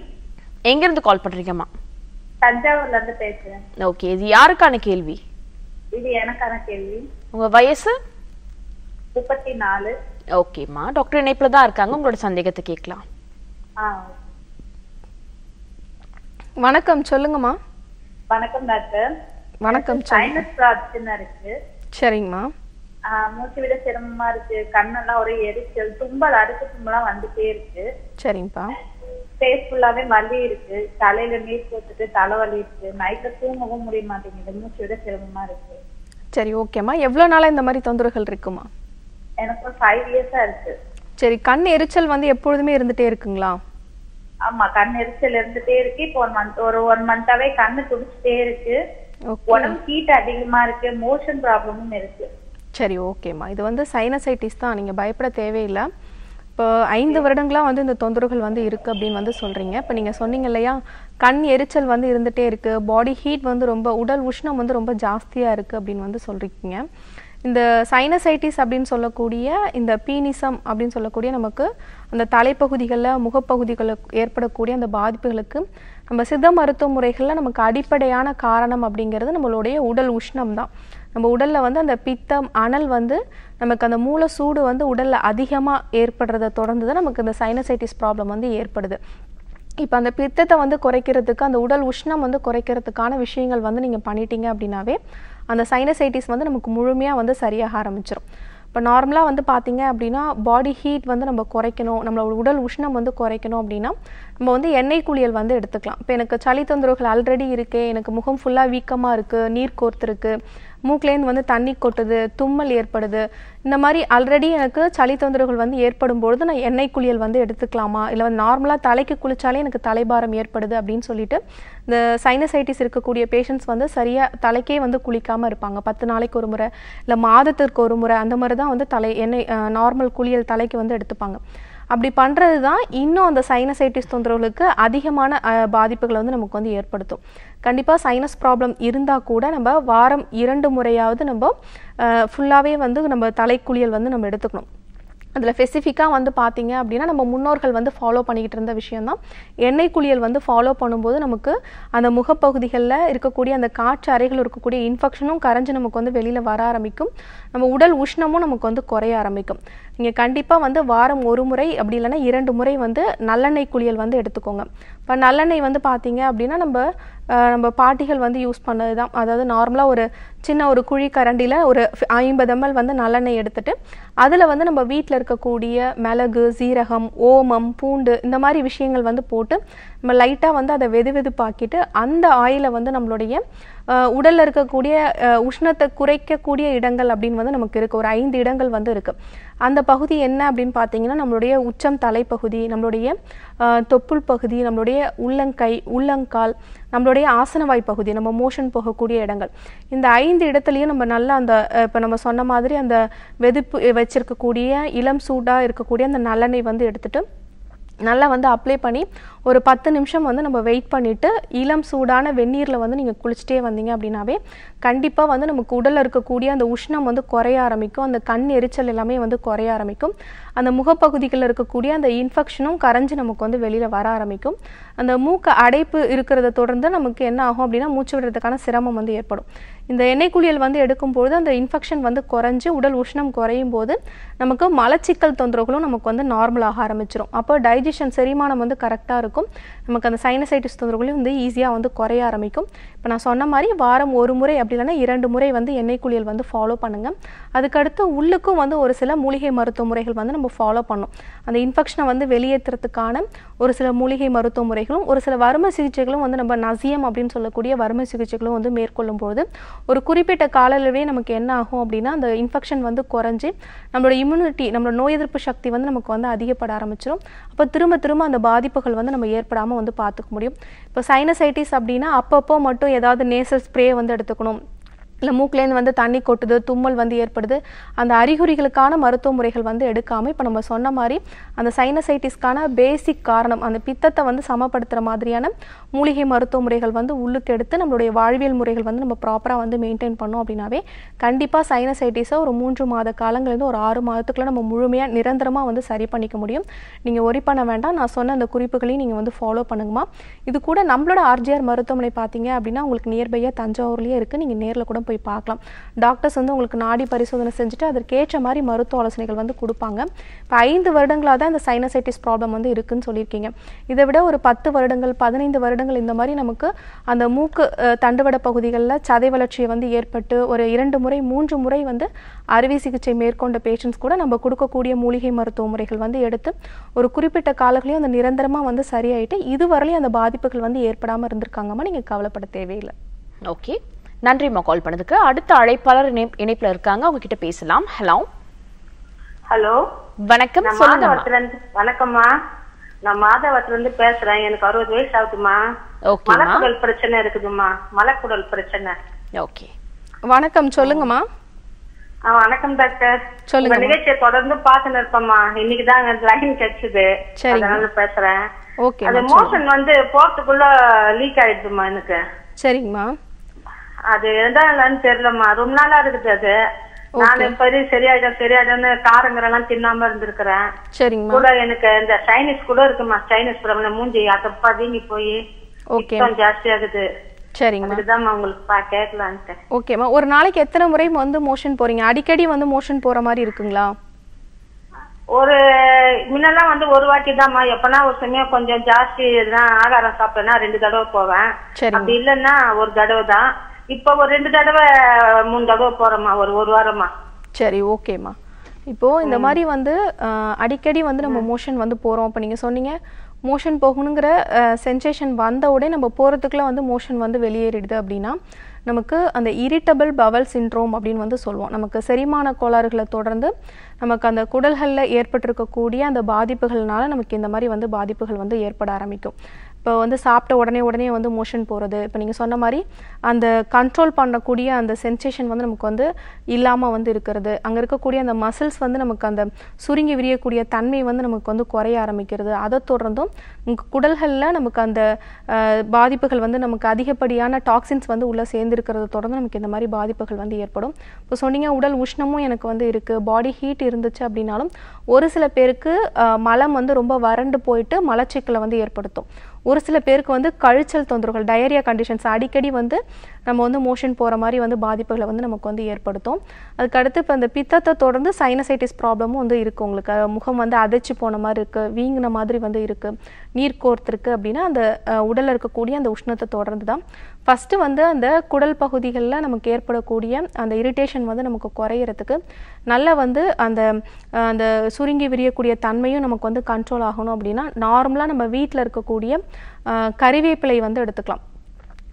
எங்க இருந்து கால் பண்றீங்கம்மா? தஞ்சாவூர்ல இருந்து பேசுறேன். ஓகே இது யாருக்கான கேள்வி? இது எனக்கான கேள்வி. உங்க வயசு? முப்பத்தி நாலு ஓகேம்மா டாக்டர் இணைப்புல தான் இருக்காங்க. உங்களோட சந்தேகத்தை கேட்கலாம். வணக்கம் சொல்லுங்கம்மா. வணக்கம் டாக்டர். வணக்கம் சைனஸ் பிரச்சனை இருக்கு. சரிங்கம்மா. மூச்சு விட சிரமமா இருக்கு. கண்ணெல்லாம் ஒரே எரிச்சல். தும்பல் அடுக்கு தும்பலாம் வந்துட்டே இருக்கு. சரிங்கப்பா. ஃபேஸ் ஃபுல்லாவே வலி இருக்கு. தலையில நீர் போட்டுட்டு தலைவலி இருக்கு. நைட்ல தூங்கவும் முடிய மாட்டேங்குது. மூச்சு விட சிரமமா இருக்கு. சரி ஓகேம்மா. எவ்வளோ நாளாக இந்த மாதிரி தொந்தரவுகள் இருக்குமா? எனக்கு ஒரு ஃபைவ் இயர்ஸா இருக்கு. சரி கண் எரிச்சல் வந்து எப்பொழுதுமே இருந்துட்டே இருக்குங்களா? ஆமா கண் எரிச்சல் இருந்துட்டே இருக்கு. இப்போ ஒன் மந்த் ஒரு ஒன் மந்தாவே கண்ணு துடிச்சிட்டே இருக்கு. உடம்பு ஹீட் அதிகமா இருக்கு மோஷன் ப்ராப்ளமும் இருக்கு. சரி ஓகேம்மா இது வந்து சைனசைட்டிஸ் தான். நீங்கள் பயப்பட தேவையில்லை. இப்போ ஐந்து வருடங்களாக வந்து இந்த தொந்தரவுகள் வந்து இருக்குது அப்படின்னு வந்து சொல்கிறீங்க இப்போ நீங்கள் சொன்னீங்க இல்லையா கண் எரிச்சல் வந்து இருந்துகிட்டே இருக்குது பாடி ஹீட் வந்து ரொம்ப உடல் உஷ்ணம் வந்து ரொம்ப ஜாஸ்தியாக இருக்குது அப்படின்னு வந்து சொல்கிறீங்க இந்த சைனசைட்டிஸ் அப்படின்னு சொல்லக்கூடிய இந்த பீனிசம் அப்படின்னு சொல்லக்கூடிய நமக்கு அந்த தலைப்பகுதிகளில் முகப்பகுதிகளில் ஏற்படக்கூடிய அந்த பாதிப்புகளுக்கு நம்ம சித்த மருத்துவ முறைகளில் நமக்கு அடிப்படையான காரணம் அப்படிங்கிறது நம்மளுடைய உடல் உஷ்ணம் தான் நம்ம உடலில் வந்து அந்த பித்தம் அனல் வந்து நமக்கு அந்த மூல சூடு வந்து உடலில் அதிகமாக ஏற்படுறதை தொடர்ந்து தான் நமக்கு இந்த சைனசைட்டிஸ் ப்ராப்ளம் வந்து ஏற்படுது. இப்போ அந்த பித்தத்தை வந்து குறைக்கிறதுக்கு அந்த உடல் உஷ்ணம் வந்து குறைக்கிறதுக்கான விஷயங்கள் வந்து நீங்கள் பண்ணிட்டீங்க அப்படின்னாவே அந்த சைனசைட்டிஸ் வந்து நமக்கு முழுமையாக வந்து சரியாக ஆரம்பிச்சிடும் இப்போ நார்மலாக வந்து பார்த்தீங்க அப்படின்னா பாடி ஹீட் வந்து நம்ம குறைக்கணும் நம்மளோட உடல் உஷ்ணம் வந்து குறைக்கணும் அப்படின்னா நம்ம வந்து எண்ணெய் குளியல் வந்து எடுத்துக்கலாம். இப்போ எனக்கு சளி தொந்தரவுகள் ஆல்ரெடி இருக்குது எனக்கு முகம் ஃபுல்லாக வீக்கமாக இருக்குது நீர் கோர்த்துருக்கு மூக்குலேருந்து வந்து தண்ணி கொட்டுது தும்மல் ஏற்படுது. இந்த மாதிரி ஆல்ரெடி எனக்கு சளி தொந்தரவுகள் வந்து ஏற்படும் பொழுது நான் எண்ணெய் குளியல் வந்து எடுத்துக்கலாமா? இல்லை வந்து நார்மலாக தலைக்கு குளிச்சாலே எனக்கு தலைபாரம் ஏற்படுது அப்படின்னு சொல்லிட்டு இந்த சைனசைட்டிஸ் இருக்கக்கூடிய பேஷண்ட்ஸ் வந்து சரியாக தலைக்கே வந்து குளிக்காமல் இருப்பாங்க. பத்து நாளைக்கு ஒரு முறை இல்லை மாதத்திற்கு ஒரு முறை அந்த மாதிரி தான் வந்து தலை எண்ணெய் நார்மல் குளியல் தலைக்கு வந்து எடுத்துப்பாங்க. அப்படி பண்ணுறது தான் இன்னும் அந்த சைனசைட்டிஸ் தொந்தரவுகளுக்கு அதிகமான பாதிப்புகளை வந்து நமக்கு வந்து ஏற்படுத்தும். கண்டிப்பாக சைனஸ் ப்ராப்ளம் இருந்தால் கூட நம்ம வாரம் இரண்டு முறையாவது நம்ம ஃபுல்லாகவே வந்து நம்ம தலைக்குளியல் வந்து நம்ம எடுத்துக்கணும். அதில் ஸ்பெசிஃபிக்காக வந்து பார்த்தீங்க அப்படின்னா நம்ம முன்னோர்கள் வந்து ஃபாலோ பண்ணிக்கிட்டு இருந்த விஷயம் தான் எண்ணெய் குளியல் வந்து ஃபாலோ பண்ணும்போது நமக்கு அந்த முகப்பகுதிகளில் இருக்கக்கூடிய அந்த காற்று அறைகள் இருக்கக்கூடிய இன்ஃபெக்ஷனும் கரைஞ்சு நமக்கு வந்து வெளியில் வர ஆரம்பிக்கும். நம்ம உடல் உஷ்ணமும் நமக்கு வந்து குறைய ஆரம்பிக்கும். நீங்கள் கண்டிப்பாக வந்து வாரம் ஒரு முறை அப்படி இல்லைன்னா இரண்டு முறை வந்து நல்லெண்ணெய் குளியல் வந்து எடுத்துக்கோங்க. இப்போ நல்லெண்ணெய் வந்து பார்த்தீங்க அப்படின்னா நம்ம நம்ம பாட்டிகள் வந்து யூஸ் பண்ணது தான் அதாவது நார்மலாக ஒரு சின்ன ஒரு குழி கரண்டியில் ஒரு ஐம்பது எம்எல் வந்து நல்லெண்ணெய் எடுத்துட்டு அதில் வந்து நம்ம வீட்டில் இருக்கக்கூடிய மிளகு சீரகம் ஓமம் பூண்டு இந்த மாதிரி விஷயங்கள் வந்து போட்டு நம்ம லைட்டாக வந்து அதை வெது வெதுப்பாக்கிட்டு அந்த ஆயிலை வந்து நம்மளுடைய உடலில் இருக்கக்கூடிய உஷ்ணத்தை குறைக்கக்கூடிய இடங்கள் அப்படின்னு வந்து நமக்கு இருக்குது ஒரு ஐந்து இடங்கள் வந்து இருக்குது அந்த பகுதி என்ன அப்படின்னு பார்த்தீங்கன்னா நம்மளுடைய உச்சம் தலைப்பகுதி நம்மளுடைய தொப்புள் பகுதி நம்மளுடைய உள்ளங்கை உள்ளங்கால் நம்மளுடைய ஆசனவாய் பகுதி நம்ம மோஷன் போகக்கூடிய இடங்கள். இந்த ஐந்து இடத்துலையும் நம்ம நல்லா அந்த இப்போ நம்ம சொன்ன மாதிரி அந்த வெதுப்பு வச்சிருக்கக்கூடிய இளம் சூடாக இருக்கக்கூடிய அந்த நல்லெண்ணெய் வந்து எடுத்துட்டு நல்லா வந்து அப்ளை பண்ணி ஒரு பத்து நிமிஷம் வந்து நம்ம வெயிட் பண்ணிவிட்டு இளம் சூடான வெந்நீரில் வந்து நீங்கள் குளிச்சுட்டே வந்தீங்க அப்படின்னாவே கண்டிப்பாக வந்து நமக்கு உடலில் இருக்கக்கூடிய அந்த உஷ்ணம் வந்து குறைய ஆரம்பிக்கும். அந்த கண் எரிச்சல் எல்லாமே வந்து குறைய ஆரம்பிக்கும். அந்த முகப்பகுதிகளில் இருக்கக்கூடிய அந்த இன்ஃபெக்ஷனும் கரைஞ்சி நமக்கு வந்து வெளியில் வர ஆரம்பிக்கும். அந்த மூக்கு அடைப்பு இருக்கிறத தொடர்ந்து நமக்கு என்ன ஆகும் அப்படின்னா மூச்சு விடுறதுக்கான சிரமம் வந்து ஏற்படும். இந்த எண்ணெய் குளியல் வந்து எடுக்கும்பொழுது அந்த இன்ஃபெக்ஷன் வந்து குறைஞ்சி உடல் உஷ்ணம் குறையும் போது நமக்கு மலச்சிக்கல் தொந்தரவுகளும் நமக்கு வந்து நார்மலாக ஆக ஆரம்பிச்சிடும் அப்போ டைஜஷன் செரிமானம் வந்து கரெக்டாக இருக்கும். இருக்கும். நமக்கு அந்த சைனசைட்டிஸ் தொந்தரவுகளையும் வந்து ஈஸியாக வந்து குறைய ஆரம்பிக்கும். இப்போ நான் சொன்ன மாதிரி வாரம் ஒரு முறை அப்படி இல்லைன்னா இரண்டு முறை வந்து எண்ணெய் குளியல் வந்து ஃபாலோ பண்ணுங்கள் அதுக்கடுத்து உள்ளுக்கும் வந்து ஒரு சில மூலிகை மருத்துவ முறைகள் வந்து நம்ம ஃபாலோ பண்ணோம் அந்த இன்ஃபெக்ஷனை வந்து வெளியேற்றுறதுக்கான ஒரு சில மூலிகை மருத்துவ முறைகளும் ஒரு சில வறுமை சிகிச்சைகளும் வந்து நம்ம நசியம் அப்படின்னு சொல்லக்கூடிய வறுமை சிகிச்சைகளும் வந்து மேற்கொள்ளும் பொழுது ஒரு குறிப்பிட்ட கால நமக்கு என்ன ஆகும் அப்படின்னா அந்த இன்ஃபெக்ஷன் வந்து குறைஞ்சி நம்மளோட இம்யூனிட்டி நம்மளோட நோய் எதிர்ப்பு சக்தி வந்து நமக்கு வந்து அதிகப்பட ஆரம்பிச்சிடும் அப்போ திரும்ப திரும்ப அந்த பாதிப்புகள் வந்து நம்ம ஏற்படாமல் வந்து பார்த்துக்க முடியும். இப்போ சைனசைட்டிஸ் அப்படின்னா அப்பப்போ மட்டும் ஏதாவது நேசல் ஸ்ப்ரே வந்து எடுத்துக்கணும். இல்லை மூக்குலேருந்து வந்து தண்ணி கொட்டுது தும்மல் வந்து ஏற்படுது. அந்த அறிகுறிகளுக்கான மருத்துவ முறைகள் வந்து எடுக்காமல் இப்போ நம்ம சொன்ன மாதிரி அந்த சைனசைட்டிஸ்க்கான பேசிக் காரணம் அந்த பித்தத்தை வந்து சமப்படுத்துகிற மாதிரியான மூலிகை மருத்துவ முறைகள் வந்து உள்ளுக்கு எடுத்து நம்மளுடைய வாழ்வியல் முறைகள் வந்து நம்ம ப்ராப்பராக வந்து மெயின்டைன் பண்ணோம் அப்படின்னாவே கண்டிப்பாக சைனசைட்டிஸை ஒரு மூன்று மாத காலங்கள்லேருந்து ஒரு ஆறு மாதத்துக்குள்ளே நம்ம முழுமையாக நிரந்தரமாக வந்து சரி பண்ணிக்க முடியும். நீங்கள் ஒரி பண்ண வேண்டாம். நான் சொன்ன அந்த குறிப்புகளையும் நீங்கள் வந்து ஃபாலோ பண்ணுங்கம்மா. இது கூட நம்மளோட ஆர்ஜிஆர் மருத்துவமனை பார்த்தீங்க அப்படின்னா உங்களுக்கு நியர்பையாக தஞ்சாவூர்லேயே இருக்குது நீங்கள் நேரில் கூட போய் பார்க்கலாம். டாக்டர்ஸ் வந்து உங்களுக்கு நாடி பரிசோதனை செஞ்சுட்டு அதற்கேற்ற மாதிரி மருத்துவ ஆலோசனைகள் வந்து கொடுப்பாங்க. இப்போ ஐந்து வருடங்களாக தான் இந்த சைனசைட்டிஸ் ப்ராப்ளம் வந்து இருக்குன்னு சொல்லியிருக்கீங்க. இதை விட ஒரு பத்து வருடங்கள் பதினைந்து வருடங்கள் இந்த மாதிரி நமக்கு அந்த மூக்கு தண்டுவட பகுதிகளில் சதை வளர்ச்சியை வந்து ஏற்பட்டு ஒரு இரண்டு முறை மூன்று முறை வந்து அறுவை சிகிச்சை மேற்கொண்ட பேஷண்ட்ஸ் கூட நம்ம கொடுக்கக்கூடிய மூலிகை மருத்துவ முறைகள் வந்து எடுத்து ஒரு குறிப்பிட்ட காலங்களையும் அந்த நிரந்தரமாக வந்து சரியாயிட்டு இதுவரையிலும் அந்த பாதிப்புகள் வந்து ஏற்படாமல் இருந்திருக்காங்கம்மா. நீங்கள் கவலைப்பட தேவையில்லை. ஓகே நன்றிம்மா கால் பண்ணதுக்கு. அடுத்த அழைப்பாளர் இணை- இணைப்புல இருக்காங்க. அவங்க கிட்ட பேசலாம். ஹலோ ஹலோ வணக்கம். இருந்து வணக்கம்மா. நான் மாதவத்துல இருந்து பேசுறேன். எனக்கு அறுபது வயசு ஆகுதுமா மலக்குடல் பிரச்சனை இருக்குதுமா மலக்குடல் பிரச்சனை. ஓகே வணக்கம். சொல்லுங்கம்மா. வணக்கம் டாக்டர். சொல்லுங்க நிகழ்ச்சியை தொடர்ந்து பாத்துன்னு இருப்பேம்மா. இன்னைக்கு தான் லைன் கிடைச்சது. அதனால பேசுறேன். ஓகே அது மோஷன் வந்து போறதுக்குள்ள லீக் ஆயிடுதுமா எனக்கு. சரிங்கம்மா. அது எதான்னு தெரியலம்மா. ரொம்ப நாளா இருக்குது அது. நான் சரி சரியாயிடும் சரியாயிடும்னு காரங்கரெல்லாம் தின்னாம இருந்திருக்கிறேன். சரிங்கம்மா. கூட எனக்கு இந்த சைனீஸ் கூட இருக்குமா? சைனீஸ் ப்ராப்ளம் மூஞ்சி அதப்பா வீங்கி போய் சுத்தம் ஜாஸ்தி ஆகுது. சரிங்கம்மா. அதுதான் உங்களுக்கு பா கேட்கலான்ட்டு. ஓகேம்மா ஒரு நாளைக்கு எத்தனை முறை வந்து மோஷன் போறீங்க? அடிக்கடி வந்து மோஷன் போற மாதிரி இருக்குங்களா? ஒரு முன்னெல்லாம் வந்து ஒரு வாட்டி தான்மா எப்பனா ஒரு சமயம் கொஞ்சம் ஜாஸ்தி ஆகாரம் சாப்பிட்டேன்னா ரெண்டு தடவை போவேன். சரிங்க அப்படி இல்லைன்னா ஒரு தடவை தான் இப்ப ஒரு ரெண்டு தடவை மூணு தடவை போறேம்மா ஒரு ஒரு வாரமா சரி ஓகேம்மா. இப்போ இந்த மாதிரி வந்து அடிக்கடி வந்து நம்ம மோஷன் வந்து போறோம். இப்போ நீங்க சொன்னீங்க மோஷன் போகணுங்கிற சென்சேஷன் வந்த உடனே நம்ம போறதுக்குள்ள வந்து மோஷன் வந்து வெளியேறிடுது அப்படின்னா நமக்கு அந்த இரிட்டபிள் பவல் சிண்ட்ரோம் அப்படின்னு வந்து சொல்லுவோம் நமக்கு செரிமான கோளாறுகளை தொடர்ந்து நமக்கு அந்த குடல்களில் ஏற்பட்டிருக்கக்கூடிய அந்த பாதிப்புகள்னால நமக்கு இந்த மாதிரி வந்து பாதிப்புகள் வந்து ஏற்பட ஆரம்பிக்கும். இப்போ வந்து சாப்பிட்ட உடனே உடனே வந்து மோஷன் போகிறது இப்போ நீங்கள் சொன்ன மாதிரி அந்த கண்ட்ரோல் பண்ணக்கூடிய அந்த சென்சேஷன் வந்து நமக்கு வந்து இல்லாமல் வந்து இருக்கிறது. அங்கே இருக்கக்கூடிய அந்த மசில்ஸ் வந்து நமக்கு அந்த சுருங்கி விரியக்கூடிய தன்மை வந்து நமக்கு வந்து குறைய ஆரம்பிக்கிறது. அதை தொடர்ந்தும் குடல்களில் நமக்கு அந்த பாதிப்புகள் வந்து நமக்கு அதிகப்படியான டாக்ஸின்ஸ் வந்து உள்ளே சேர்ந்துருக்கிறத தொடர்ந்து நமக்கு இந்த மாதிரி பாதிப்புகள் வந்து ஏற்படும். இப்போ சொன்னீங்க உடல் உஷ்ணமும் எனக்கு வந்து இருக்குது பாடி ஹீட் இருந்துச்சு அப்படின்னாலும் ஒரு சில பேருக்கு மலம் வந்து ரொம்ப வறண்டு போயிட்டு மலச்சிக்கலை வந்து ஏற்படுத்தும். ஒரு சில பேருக்கு வந்து கழிச்சல் தொந்தரவுகள் டயரியா கண்டிஷன்ஸ் அடிக்கடி வந்து நம்ம வந்து மோஷன் போகிற மாதிரி வந்து பாதிப்புகளை வந்து நமக்கு வந்து ஏற்படுத்தும். அதுக்கடுத்து இப்போ இந்த பித்தத்தை தொடர்ந்து சைனசைட்டிஸ் ப்ராப்ளமும் வந்து இருக்குது உங்களுக்கு. முகம் வந்து அதைச்சி போன மாதிரி இருக்குது வீங்கின மாதிரி வந்து இருக்குது நீர் கோர்த்துருக்கு அப்படின்னா அந்த உடலில் இருக்கக்கூடிய அந்த உஷ்ணத்தை தொடர்ந்து தான் ஃபஸ்ட்டு வந்து அந்த குடல் பகுதிகளில் நமக்கு ஏற்படக்கூடிய அந்த இரிட்டேஷன் வந்து நமக்கு குறையிறதுக்கு நல்லா வந்து அந்த அந்த சுருங்கி விரியக்கூடிய தன்மையும் நமக்கு வந்து கண்ட்ரோல் ஆகணும் அப்படின்னா நார்மலாக நம்ம வீட்டில் இருக்கக்கூடிய கருவேப்பிலை கறிவேப்பிலை வந்து எடுத்துக்கலாம்.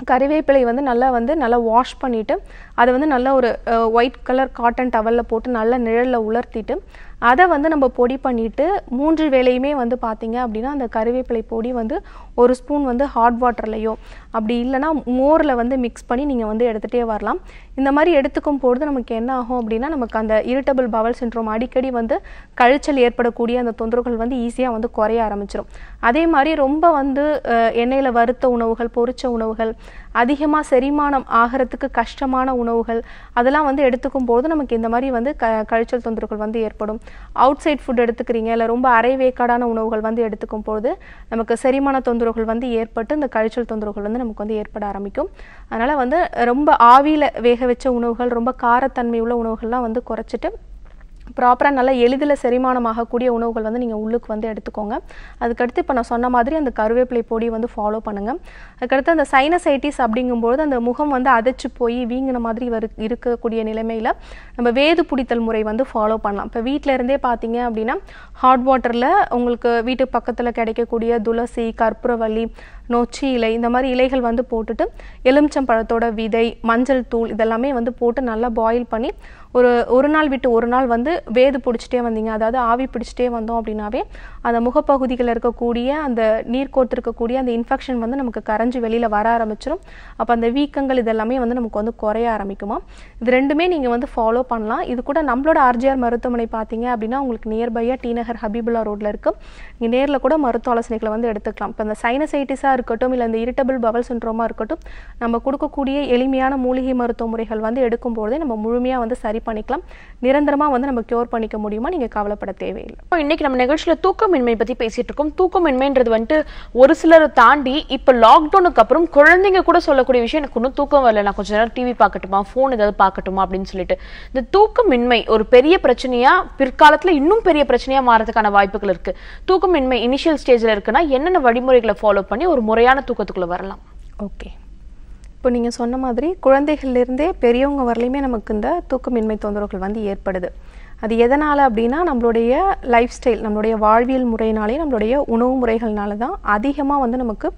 கறிவேப்பிலை வந்து நல்லா வந்து நல்லா வாஷ் பண்ணிவிட்டு அதை வந்து நல்லா ஒரு ஒயிட் கலர் காட்டன் டவலில் போட்டு நல்லா நிழலில் உலர்த்திட்டு அதை வந்து நம்ம பொடி பண்ணிவிட்டு மூன்று வேலையுமே வந்து பார்த்திங்க அப்படின்னா அந்த கருவேப்பிலை பொடி வந்து ஒரு ஸ்பூன் வந்து ஹாட் வாட்டர்லேயோ அப்படி இல்லைன்னா மோரில் வந்து மிக்ஸ் பண்ணி நீங்கள் வந்து எடுத்துகிட்டே வரலாம். இந்த மாதிரி எடுத்துக்கும் பொழுது நமக்கு என்ன ஆகும் அப்படின்னா நமக்கு அந்த இரிட்டபிள் பவல் சின்ட்ரோம் அடிக்கடி வந்து கழிச்சல் ஏற்படக்கூடிய அந்த தொந்தரவுகள் வந்து ஈஸியாக வந்து குறைய ஆரம்பிச்சிடும் அதே மாதிரி ரொம்ப வந்து எண்ணெயில் வறுத்த உணவுகள் பொரிச்ச உணவுகள் அதிகமாக செரிமானம் ஆகிறதுக்கு கஷ்டமான உணவுகள் அதெல்லாம் வந்து எடுத்துக்கும் போது நமக்கு இந்த மாதிரி வந்து க கழிச்சல் தொந்தரவுகள் வந்து ஏற்படும். அவுட் சைட் ஃபுட் எடுத்துக்கிறீங்க இல்லை ரொம்ப அரைவேக்காடான உணவுகள் வந்து எடுத்துக்கும் போது நமக்கு செரிமான தொந்தரவுகள் வந்து ஏற்பட்டு இந்த கழிச்சல் தொந்தரவுகள் வந்து நமக்கு வந்து ஏற்பட ஆரம்பிக்கும். அதனால் வந்து ரொம்ப ஆவியில் வேக வச்ச உணவுகள் ரொம்ப காரத்தன்மை உள்ள உணவுகள்லாம் வந்து குறைச்சிட்டு ப்ராப்பராக நல்லா எளிதில் செரிமானமாகக்கூடிய உணவுகள் வந்து நீங்கள் உள்ளுக்கு வந்து எடுத்துக்கோங்க. அதுக்கடுத்து இப்போ நான் சொன்ன மாதிரி அந்த கருவேப்பிலை பொடி வந்து ஃபாலோ பண்ணுங்கள் அதுக்கடுத்து அந்த சைனசைட்டிஸ் அப்படிங்கும்போது அந்த முகம் வந்து அதைச்சு போய் வீங்கின மாதிரி வரு இருக்கக்கூடிய நிலைமையில் நம்ம வேது பிடித்தல் முறை வந்து ஃபாலோ பண்ணலாம். இப்போ வீட்டில் இருந்தே பார்த்தீங்க அப்படின்னா ஹாட் வாட்டரில் உங்களுக்கு வீட்டு பக்கத்தில் கிடைக்கக்கூடிய துளசி கற்பூரவள்ளி நொச்சி இலை இந்த மாதிரி இலைகள் வந்து போட்டுட்டு எலுமிச்சம்பழத்தோட விதை மஞ்சள் தூள் இதெல்லாமே வந்து போட்டு நல்லா பாயில் பண்ணி ஒரு ஒரு நாள் விட்டு ஒரு நாள் வந்து வேது பிடிச்சிட்டே வந்தீங்க. அதாவது ஆவி பிடிச்சிட்டே வந்தோம் அப்படின்னாவே அந்த முகப்பகுதிகளில் இருக்கக்கூடிய அந்த நீர் கோர்த்திருக்கக்கூடிய அந்த இன்ஃபெக்ஷன் வந்து நமக்கு கரைஞ்சி வெளியில் வர ஆரம்பிச்சிடும் அப்போ அந்த வீக்கங்கள் இதெல்லாமே வந்து நமக்கு வந்து குறைய ஆரம்பிக்குமா? இது ரெண்டுமே நீங்கள் வந்து ஃபாலோ பண்ணலாம். இது கூட நம்மளோட ஆர்ஜிஆர் மருத்துவமனை பார்த்தீங்க அப்படின்னா உங்களுக்கு நியர்பையாக டி நகர் ஹபீபுல்லா ரோட்டில் இருக்குது நீங்கள் நேரில் கூட மருத்துவ ஆலோசனைகளை வந்து எடுத்துக்கலாம். இப்போ இந்த சைனசைட்டிஸாக இருக்கட்டும் இல்லை இந்த இரிட்டபிள் பவல் சின்ட்ரோமாக இருக்கட்டும் நம்ம கொடுக்கக்கூடிய எளிமையான மூலிகை மருத்துவ முறைகள் வந்து எடுக்கும்போதே நம்ம முழுமையாக வந்து சரி பண்ணிக்கலாம். நிரந்தரமாக வந்து நம்ம க்யூர் பண்ணிக்க முடியுமா? நீங்கள் கவலைப்பட தேவையில்லை. இப்போ இன்னைக்கு நம்ம நிகழ்ச்சியில் தூக்கமின்மை பற்றி பேசிட்டு இருக்கோம். தூக்கமின்மைன்றது வந்துட்டு ஒரு சிலர் தாண்டி இப்போ லாக்டவுனுக்கு அப்புறம் குழந்தைங்க கூட சொல்லக்கூடிய விஷயம் எனக்கு ஒன்றும் தூக்கம் வரல நான் கொஞ்ச நேரம் டிவி பார்க்கட்டுமா ஃபோன் ஏதாவது பார்க்கட்டுமா அப்படின்னு சொல்லிட்டு. இந்த தூக்கமின்மை ஒரு பெரிய பிரச்சனையா பிற்காலத்தில் இன்னும் பெரிய பிரச்சனையா மாறதுக்கான வாய்ப்புகள் இருக்கு. தூக்கமின்மை இனிஷியல் ஸ்டேஜ்ல இருக்குன்னா என்னென்ன வழிமுறைகளை ஃபாலோ பண்ணி ஒரு முறையான தூக்கத்துக்குள்ளே வரலாம். ஓகே இப்போ நீங்கள் சொன்ன மாதிரி குழந்தைகள்லேருந்தே பெரியவங்க வரலையுமே நமக்கு இந்த தூக்கமின்மை தொந்தரவுகள் வந்து ஏற்படுது. அது எதனால் அப்படின்னா நம்மளுடைய லைஃப் ஸ்டைல் நம்மளுடைய வாழ்வியல் முறையினாலே நம்மளுடைய உணவு முறைகள்னால தான் அதிகமாக வந்து நமக்கு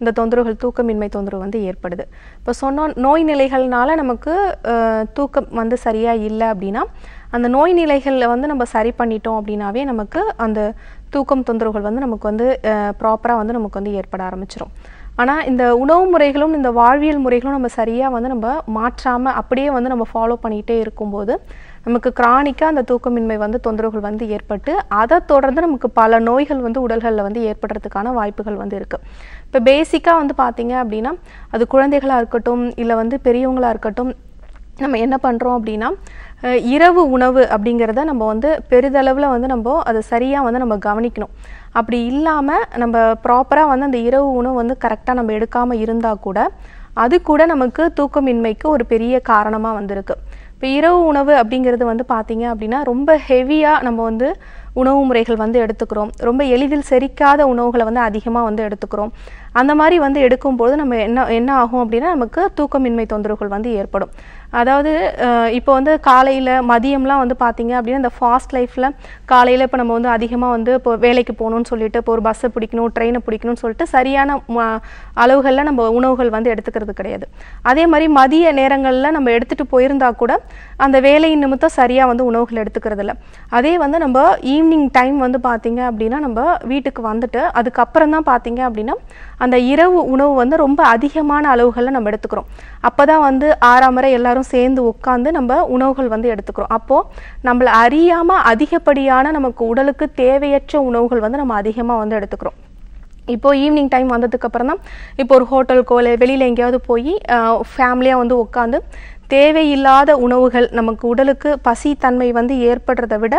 இந்த தொந்தரவுகள் தூக்கமின்மை தொந்தரவு வந்து ஏற்படுது. இப்போ சொன்ன நோய் நிலைகள்னால நமக்கு தூக்கம் வந்து சரியாக இல்லை அப்படின்னா அந்த நோய் நிலைகளில் வந்து நம்ம சரி பண்ணிட்டோம் அப்படின்னாவே நமக்கு அந்த தூக்கம் தொந்தரவுகள் வந்து நமக்கு வந்து ப்ராப்பராக வந்து நமக்கு வந்து ஏற்பட ஆரம்பிச்சிடும் ஆனால் இந்த உணவு முறைகளும் இந்த வாழ்வியல் முறைகளும் நம்ம சரியாக வந்து நம்ம மாற்றாமல் அப்படியே வந்து நம்ம ஃபாலோ பண்ணிகிட்டே இருக்கும்போது நமக்கு கிரானிக்காக அந்த தூக்கமின்மை வந்து தொந்தரவுகள் வந்து ஏற்பட்டு அதை தொடர்ந்து நமக்கு பல நோய்கள் வந்து உடல்களில் வந்து ஏற்படுறதுக்கான வாய்ப்புகள் வந்து இருக்குது இப்போ பேசிக்காக வந்து பார்த்தீங்க அப்படின்னா அது குழந்தைகளாக இருக்கட்டும் இல்லை வந்து பெரியவங்களாக இருக்கட்டும் நம்ம என்ன பண்ணுறோம் அப்படின்னா இரவு உணவு அப்படிங்கிறத நம்ம வந்து பெரிதளவில் வந்து நம்ம அதை சரியாக வந்து நம்ம கவனிக்கணும். அப்படி இல்லாமல் நம்ம ப்ராப்பராக வந்து அந்த இரவு உணவு வந்து கரெக்டாக நம்ம எடுக்காமல் இருந்தால் கூட அது கூட நமக்கு தூக்கமின்மைக்கு ஒரு பெரிய காரணமாக வந்திருக்கு. இப்போ இரவு உணவு அப்படிங்கிறது வந்து பார்த்தீங்க அப்படின்னா ரொம்ப ஹெவியாக நம்ம வந்து உணவு முறைகள் வந்து எடுத்துக்கிறோம். ரொம்ப எளிதில் செரிக்காத உணவுகளை வந்து அதிகமாக வந்து எடுத்துக்கிறோம். அந்த மாதிரி வந்து எடுக்கும்போது நம்ம என்ன என்ன ஆகும் அப்படின்னா நமக்கு தூக்கமின்மை தொந்தரவுகள் வந்து ஏற்படும். அதாவது இப்போ வந்து காலையில் மதியம்லாம் வந்து பார்த்தீங்க அப்படின்னா இந்த ஃபாஸ்ட் லைஃப்பில் காலையில் இப்போ நம்ம வந்து அதிகமாக வந்து இப்போ வேலைக்கு போகணும்னு சொல்லிட்டு இப்போ ஒரு பஸ்ஸை பிடிக்கணும் ட்ரெயினை பிடிக்கணும்னு சொல்லிட்டு சரியான அளவுகளில் நம்ம உணவுகள் வந்து எடுத்துக்கிறது கிடையாது. அதே மாதிரி மதிய நேரங்களில் நம்ம எடுத்துகிட்டு போயிருந்தா கூட அந்த வேலையின் நிமித்தம் சரியாக வந்து உணவுகள் எடுத்துக்கிறதில்ல. அதே வந்து நம்ம ஈவினிங் டைம் வந்து பார்த்தீங்க அப்படின்னா நம்ம வீட்டுக்கு வந்துட்டு அதுக்கப்புறம் தான் பார்த்தீங்க அப்படின்னா அந்த இரவு உணவு வந்து ரொம்ப அதிகமான அளவுகளில் நம்ம எடுத்துக்கிறோம். அப்போ தான் வந்து ஆறாம் வரை எல்லாரும் சேர்ந்து உட்காந்து நம்ம உணவுகள் வந்து எடுத்துக்கிறோம். அப்போது நம்மளை அறியாமல் அதிகப்படியான நமக்கு உடலுக்கு தேவையற்ற உணவுகள் வந்து நம்ம அதிகமாக வந்து எடுத்துக்கிறோம். இப்போ ஈவினிங் டைம் வந்ததுக்கப்புறம் தான் இப்போ ஒரு ஹோட்டலுக்கோ இல்லை வெளியில் எங்கேயாவது போய் ஃபேமிலியாக வந்து உட்காந்து தேவையில்லாத உணவுகள் நமக்கு உடலுக்கு பசி தன்மை வந்து ஏற்படுறதை விட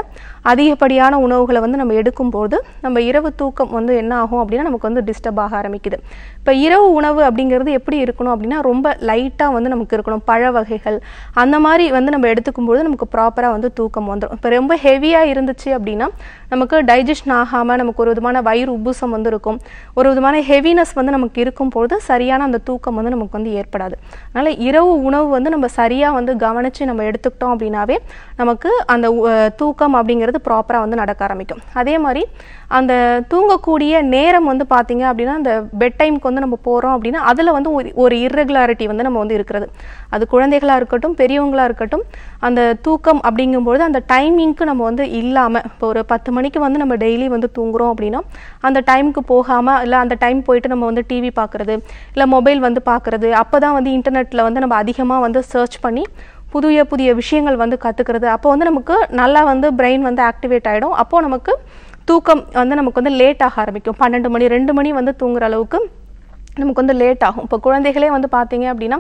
அதிகப்படியான உணவுகளை வந்து நம்ம எடுக்கும்போது நம்ம இரவு தூக்கம் வந்து என்ன ஆகும் அப்படின்னா நமக்கு வந்து டிஸ்டர்ப் ஆக ஆரம்பிக்குது. இப்போ இரவு உணவு அப்படிங்கிறது எப்படி இருக்கணும் அப்படின்னா ரொம்ப லைட்டாக வந்து நமக்கு இருக்கணும். பழ வகைகள் அந்த மாதிரி வந்து நம்ம எடுத்துக்கும்போது நமக்கு ப்ராப்பராக வந்து தூக்கம் வந்துடும் இப்போ ரொம்ப ஹெவியாக இருந்துச்சு அப்படின்னா நமக்கு டைஜஷன் ஆகாமல் நமக்கு ஒரு விதமான வயிறு உப்புசம் வந்து இருக்கும் ஒரு விதமான ஹெவினஸ் வந்து நமக்கு இருக்கும்போது சரியான அந்த தூக்கம் வந்து நமக்கு வந்து ஏற்படாது. அதனால் இரவு உணவு வந்து நம்ம சரியாக வந்து கவனித்து நம்ம எடுத்துக்கிட்டோம் அப்படின்னாவே நமக்கு அந்த தூக்கம் அப்படிங்கிறது ப்ராப்பராக வந்து நடக்க ஆரம்பிக்கும். அதே மாதிரி அந்த தூங்கக்கூடிய நேரம் வந்து பார்த்தீங்க அப்படின்னா அந்த பெட் டைம்க்கு வந்து நம்ம போகிறோம் அப்படின்னா அதில் வந்து ஒரு ஒரு வந்து நம்ம வந்து இருக்கிறது. அது குழந்தைகளாக இருக்கட்டும் பெரியவங்களாக இருக்கட்டும் அந்த தூக்கம் அப்படிங்கும்பொழுது அந்த டைமிங்க்கு நம்ம வந்து இல்லாமல் இப்போ ஒரு பத்து மணிக்கு வந்து நம்ம டெய்லி வந்து தூங்குறோம் அப்படின்னா அந்த டைமுக்கு போகாமல் இல்லை அந்த டைம் போயிட்டு நம்ம வந்து டிவி பார்க்குறது இல்லை மொபைல் வந்து பார்க்குறது அப்போ தான் வந்து இன்டர்நெட்டில் வந்து நம்ம அதிகமாக வந்து சர்ச் பண்ணி புதிய புதிய விஷயங்கள் வந்து கற்றுக்கிறது அப்போ வந்து நமக்கு நல்லா வந்து பிரெயின் வந்து ஆக்டிவேட் ஆகிடும் அப்போது நமக்கு தூக்கம் வந்து நமக்கு வந்து லேட் ஆக ஆரம்பிக்கும். பன்னெண்டு மணி ரெண்டு மணி வந்து தூங்குற அளவுக்கு நமக்கு வந்து லேட் ஆகும். இப்போ குழந்தைகளே வந்து பார்த்தீங்க அப்படின்னா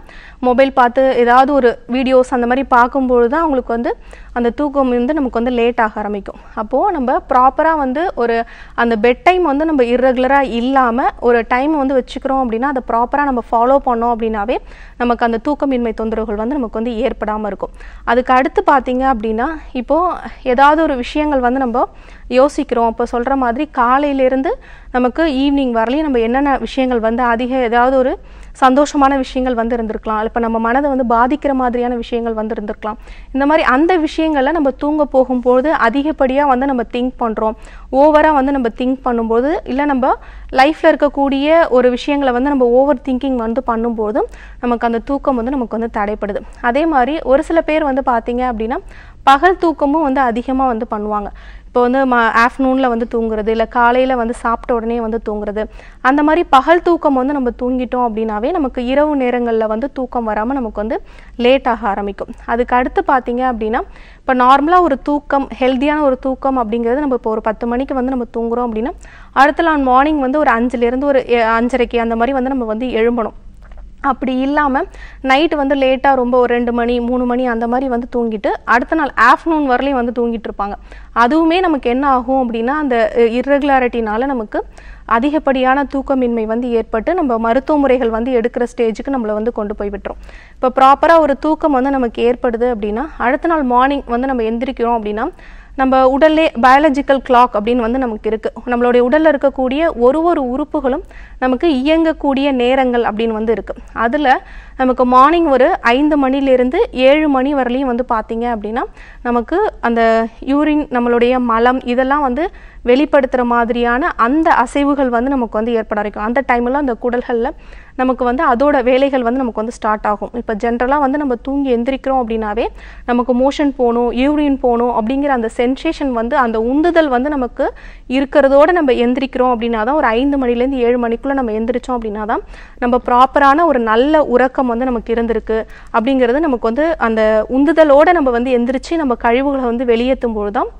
மொபைல் பார்த்து ஏதாவது ஒரு வீடியோஸ் அந்த மாதிரி பார்க்கும்பொழுது தான் அவங்களுக்கு வந்து அந்த தூக்கம் வந்து நமக்கு வந்து லேட் ஆக ஆரம்பிக்கும். அப்போது நம்ம ப்ராப்பராக வந்து ஒரு அந்த பெட் டைம் வந்து நம்ம இர்ரெகுலராக இல்லாமல் ஒரு டைம் வந்து வச்சுக்கிறோம் அப்படின்னா அதை ப்ராப்பராக நம்ம ஃபாலோ பண்ணோம் அப்படின்னாவே நமக்கு அந்த தூக்கமின்மை தொந்தரவுகள் வந்து நமக்கு வந்து ஏற்படாமல் இருக்கும். அதுக்கு அடுத்து பார்த்தீங்க அப்படின்னா இப்போது ஏதாவது ஒரு விஷயங்கள் வந்து நம்ம யோசிக்கிறோம். இப்போ சொல்கிற மாதிரி காலையிலேருந்து நமக்கு ஈவினிங் வரலையும் நம்ம என்னென்ன விஷயங்கள் வந்து அதிக ஏதாவது ஒரு சந்தோஷமான விஷயங்கள் வந்து இருந்திருக்கலாம் இப்போ நம்ம மனதை வந்து பாதிக்கிற மாதிரியான விஷயங்கள் வந்து இருந்திருக்கலாம் இந்த மாதிரி அந்த விஷயங்களில் நம்ம தூங்க போகும்போது அதிகப்படியாக வந்து நம்ம திங்க் பண்ணுறோம் ஓவராக வந்து நம்ம திங்க் பண்ணும்போது இல்லை நம்ம லைஃப்பில் இருக்கக்கூடிய ஒரு விஷயங்களை வந்து நம்ம ஓவர் திங்கிங் வந்து பண்ணும்போது நமக்கு அந்த தூக்கம் வந்து நமக்கு வந்து தடைப்படுது. அதே மாதிரி ஒரு சில பேர் வந்து பார்த்தீங்க அப்படின்னா பகல் தூக்கமும் வந்து அதிகமாக வந்து பண்ணுவாங்க. இப்போ வந்து ம ஆஃப்டர்நூனில் வந்து தூங்குறது இல்லை காலையில் வந்து சாப்பிட்ட உடனே வந்து தூங்குறது. அந்த மாதிரி பகல் தூக்கம் வந்து நம்ம தூங்கிட்டோம் அப்படின்னாவே நமக்கு இரவு நேரங்களில் வந்து தூக்கம் வராமல் நமக்கு வந்து லேட் ஆக ஆரம்பிக்கும். அதுக்கு அடுத்து பார்த்தீங்க அப்படின்னா இப்போ நார்மலாக ஒரு தூக்கம் ஹெல்த்தியான ஒரு தூக்கம் அப்படிங்கிறது நம்ம இப்போ ஒரு பத்து மணிக்கு வந்து நம்ம தூங்குறோம் அப்படின்னா அடுத்த நாள் மார்னிங் வந்து ஒரு அஞ்சுலேருந்து ஒரு எ- அஞ்சரைக்கு அந்த மாதிரி வந்து நம்ம வந்து எழும்பணும். அப்படி இல்லாமல் நைட்டு வந்து லேட்டாக ரொம்ப ஒரு ரெண்டு மணி மூணு மணி அந்த மாதிரி வந்து தூங்கிட்டு அடுத்த நாள் ஆஃப்டர்நூன் வரலையும் வந்து தூங்கிட்டு இருப்பாங்க. அதுவுமே நமக்கு என்ன ஆகும் அப்படின்னா அந்த இர்ரெகுலாரிட்டினால நமக்கு அதிகப்படியான தூக்கமின்மை வந்து ஏற்பட்டு நம்ம மருத்துவ முறைகள் வந்து எடுக்கிற ஸ்டேஜுக்கு நம்மளை வந்து கொண்டு போய் விட்டுரும். இப்போ ப்ராப்பராக ஒரு தூக்கம் வந்து நமக்கு ஏற்படுது அப்படின்னா அடுத்த நாள் மார்னிங் வந்து நம்ம எந்திரிக்கிறோம் அப்படின்னா நம்ம உடல்லே பயாலஜிக்கல் கிளாக் அப்படின்னு வந்து நமக்கு இருக்குது நம்மளுடைய உடலில் இருக்கக்கூடிய ஒரு ஒரு உறுப்புகளும் நமக்கு இயங்கக்கூடிய நேரங்கள் அப்படின்னு வந்து இருக்குது அதில் நமக்கு மார்னிங் ஒரு ஐந்து மணிலேருந்து ஏழு மணி வரலையும் வந்து பார்த்தீங்க அப்படின்னா நமக்கு அந்த யூரின் நம்மளுடைய மலம் இதெல்லாம் வந்து வெளிப்படுத்துகிற மாதிரியான அந்த அசைவுகள் வந்து நமக்கு வந்து ஏற்பட ஆரம்பிக்கும். அந்த டைமில் அந்த குடல்களில் நமக்கு வந்து அதோட வேலைகள் வந்து நமக்கு வந்து ஸ்டார்ட் ஆகும். இப்போ ஜென்ரலாக வந்து நம்ம தூங்கி எந்திரிக்கிறோம் அப்படின்னாவே நமக்கு மோஷன் போகணும் யூரின் போகணும் அப்படிங்கிற அந்த சென்சேஷன் வந்து அந்த உந்துதல் வந்து நமக்கு இருக்கிறதோட நம்ம எந்திரிக்கிறோம் அப்படின்னா தான் ஒரு ஐந்து மணிலேருந்து ஏழு மணிக்குள்ளே நம்ம எந்திரிச்சோம் அப்படின்னா தான் நம்ம ப்ராப்பரான ஒரு நல்ல உறக்கம் வந்து நமக்கு இருந்திருக்கு அப்படிங்கிறது நமக்கு வந்து அந்த உந்துதலோடு நம்ம வந்து எந்திரிச்சு நம்ம கழிவுகளை வந்து வெளியேற்றும் பொழுது தான்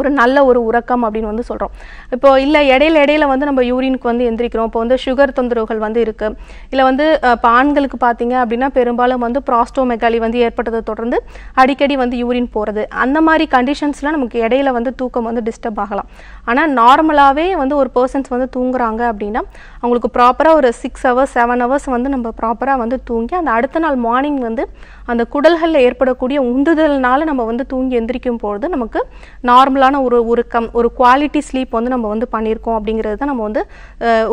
ஒரு நல்ல ஒரு உறக்கம் அப்படின்னு வந்து சொல்கிறோம் இப்போ இல்லை இடையில இடையில வந்து நம்ம யூரினுக்கு வந்து எந்திரிக்கிறோம். இப்போ வந்து சுகர் தொந்தரவுகள் வந்து இருக்குது இல்லை வந்து இப்போ ஆண்களுக்கு பார்த்தீங்க அப்படின்னா பெரும்பாலும் வந்து ப்ராஸ்டோமெகாலி வந்து ஏற்பட்டதை தொடர்ந்து அடிக்கடி வந்து யூரின் போகிறது அந்த மாதிரி கண்டிஷன்ஸில் நமக்கு இடையில வந்து தூக்கம் வந்து டிஸ்டர்ப் ஆகலாம். ஆனால் நார்மலாகவே வந்து ஒரு பர்சன்ஸ் வந்து தூங்குறாங்க அப்படின்னா அவங்களுக்கு ப்ராப்பராக ஒரு சிக்ஸ் ஹவர்ஸ் செவன் ஹவர்ஸ் வந்து நம்ம ப்ராப்பராக வந்து தூங்கி அந்த அடுத்த நாள் மார்னிங் வந்து அந்த குடல்களில் ஏற்படக்கூடிய உந்துதல்னால நம்ம வந்து தூங்கி எந்திரிக்கும் பொழுது நமக்கு நார்மலாக நார்மலான ஒரு உறக்கம் ஒரு குவாலிட்டி ஸ்லீப் வந்து நம்ம வந்து பண்ணியிருக்கோம் அப்படிங்கிறது தான் நம்ம வந்து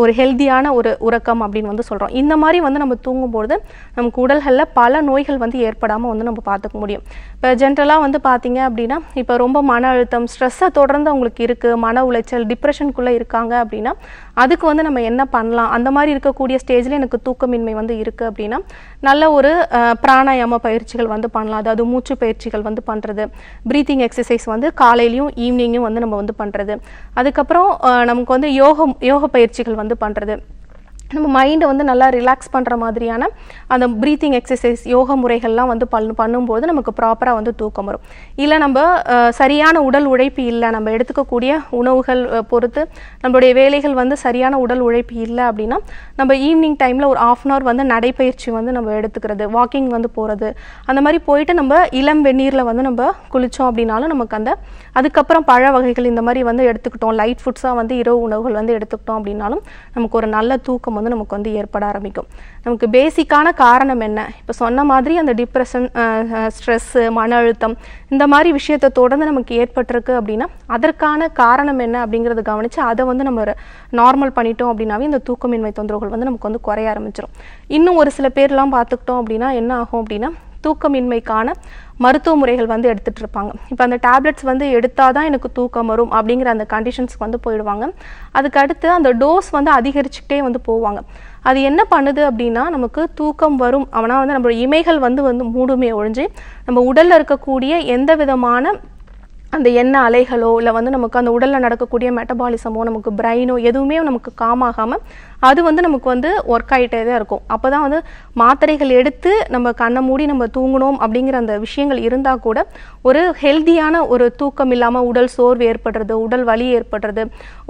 ஒரு ஹெல்த்தியான ஒரு உறக்கம் அப்படின்னு வந்து சொல்கிறோம் இந்த மாதிரி வந்து நம்ம தூங்கும்பொழுது நமக்கு உடல்களில் பல நோய்கள் வந்து ஏற்படாமல் வந்து நம்ம பார்த்துக்க முடியும். இப்போ ஜென்ரலாக வந்து பார்த்தீங்க அப்படின்னா இப்போ ரொம்ப மன அழுத்தம் ஸ்ட்ரெஸ்ஸை தொடர்ந்து அவங்களுக்கு இருக்குது மன உளைச்சல் டிப்ரெஷனுக்குள்ளே இருக்காங்க அப்படின்னா அதுக்கு வந்து நம்ம என்ன பண்ணலாம்? அந்த மாதிரி இருக்கக்கூடிய ஸ்டேஜில் எனக்கு தூக்கமின்மை வந்து இருக்குது அப்படின்னா நல்ல ஒரு பிராணாயாம பயிற்சிகள் வந்து பண்ணலாம். அதாவது மூச்சு பயிற்சிகள் வந்து பண்ணுறது ப்ரீத்திங் எக்ஸசைஸ் வந்து காலையிலையும் ஈவினிங்கும் வந்து நம்ம வந்து பண்ணுறது அதுக்கப்புறம் நமக்கு வந்து யோகம் யோக பயிற்சிகள் வந்து பண்ணுறது நம்ம மைண்டை வந்து நல்லா ரிலாக்ஸ் பண்ணுற மாதிரியான அந்த ப்ரீத்திங் எக்ஸசைஸ் யோக முறைகள்லாம் வந்து பண்ணு பண்ணும்போது நமக்கு ப்ராப்பராக வந்து தூக்கம் வரும். இல்லை நம்ம சரியான உடல் உழைப்பு இல்லை நம்ம எடுத்துக்கக்கூடிய உணவுகள் பொறுத்து நம்மளுடைய வேலைகள் வந்து சரியான உடல் உழைப்பு இல்லை அப்படின்னா நம்ம ஈவினிங் டைமில் ஒரு ஆஃப் அன் ஹவர் வந்து நடைப்பயிற்சி வந்து நம்ம எடுத்துக்கிறது வாக்கிங் வந்து போகிறது அந்த மாதிரி போயிட்டு நம்ம இளம் வெந்நீரில் வந்து நம்ம குளித்தோம் அப்படின்னாலும் நமக்கு அந்த அதுக்கப்புறம் பழ வகைகள் இந்த மாதிரி வந்து எடுத்துக்கிட்டோம். லைட் ஃபுட்ஸாக வந்து இரவு உணவுகள் வந்து எடுத்துக்கிட்டோம் அப்படின்னாலும் நமக்கு ஒரு நல்ல தூக்கம் வந்து நமக்கு வந்து ஏற்பட ஆரம்பிக்கும். நமக்கு பேசிக்கான காரணம் என்ன? இப்போ சொன்ன மாதிரி அந்த டிப்ரெஷன் ஸ்ட்ரெஸ்ஸு மன அழுத்தம் இந்த மாதிரி விஷயத்தை தொடர்ந்து நமக்கு ஏற்பட்டிருக்கு அப்படின்னா அதற்கான காரணம் என்ன அப்படிங்கிறத கவனித்து அதை வந்து நம்ம நார்மல் பண்ணிட்டோம் அப்படின்னாவே இந்த தூக்கமின்மை தொந்தரவுகள் வந்து நமக்கு வந்து குறைய ஆரம்பிச்சிடும் இன்னும் ஒரு சில பேர்லாம் பார்த்துக்கிட்டோம் அப்படின்னா என்ன ஆகும் அப்படின்னா தூக்கமின்மைக்கான மருத்துவ முறைகள் வந்து எடுத்துட்டு இருப்பாங்க இப்போ அந்த டேப்லெட்ஸ் வந்து எடுத்தால் தான் எனக்கு தூக்கம் வரும் அப்படிங்கிற அந்த கண்டிஷன்ஸ்க்கு வந்து போயிடுவாங்க. அதுக்கு அடுத்து அந்த டோஸ் வந்து அதிகரிச்சுக்கிட்டே வந்து போவாங்க. அது என்ன பண்ணுது அப்படின்னா நமக்கு தூக்கம் வரும். அவனா வந்து நம்மளோட இமைகள் வந்து வந்து மூடுமே ஒழிஞ்சு நம்ம உடலில் இருக்கக்கூடிய எந்த விதமான அந்த எண்ணெய் அலைகளோ இல்லை வந்து நமக்கு அந்த உடலில் நடக்கக்கூடிய மெட்டபாலிசமோ நமக்கு பிரெயினோ எதுவுமே நமக்கு காமாகாமல் அது வந்து நமக்கு வந்து ஒர்க் ஆகிட்டே தான் இருக்கும். அப்போ தான் வந்து மாத்திரைகள் எடுத்து நம்ம கண்ணை மூடி நம்ம தூங்கணும் அப்படிங்கிற அந்த விஷயங்கள் இருந்தால் கூட ஒரு ஹெல்தியான ஒரு தூக்கம் இல்லாமல் உடல் சோர்வு ஏற்படுறது உடல் வலி ஏற்படுறது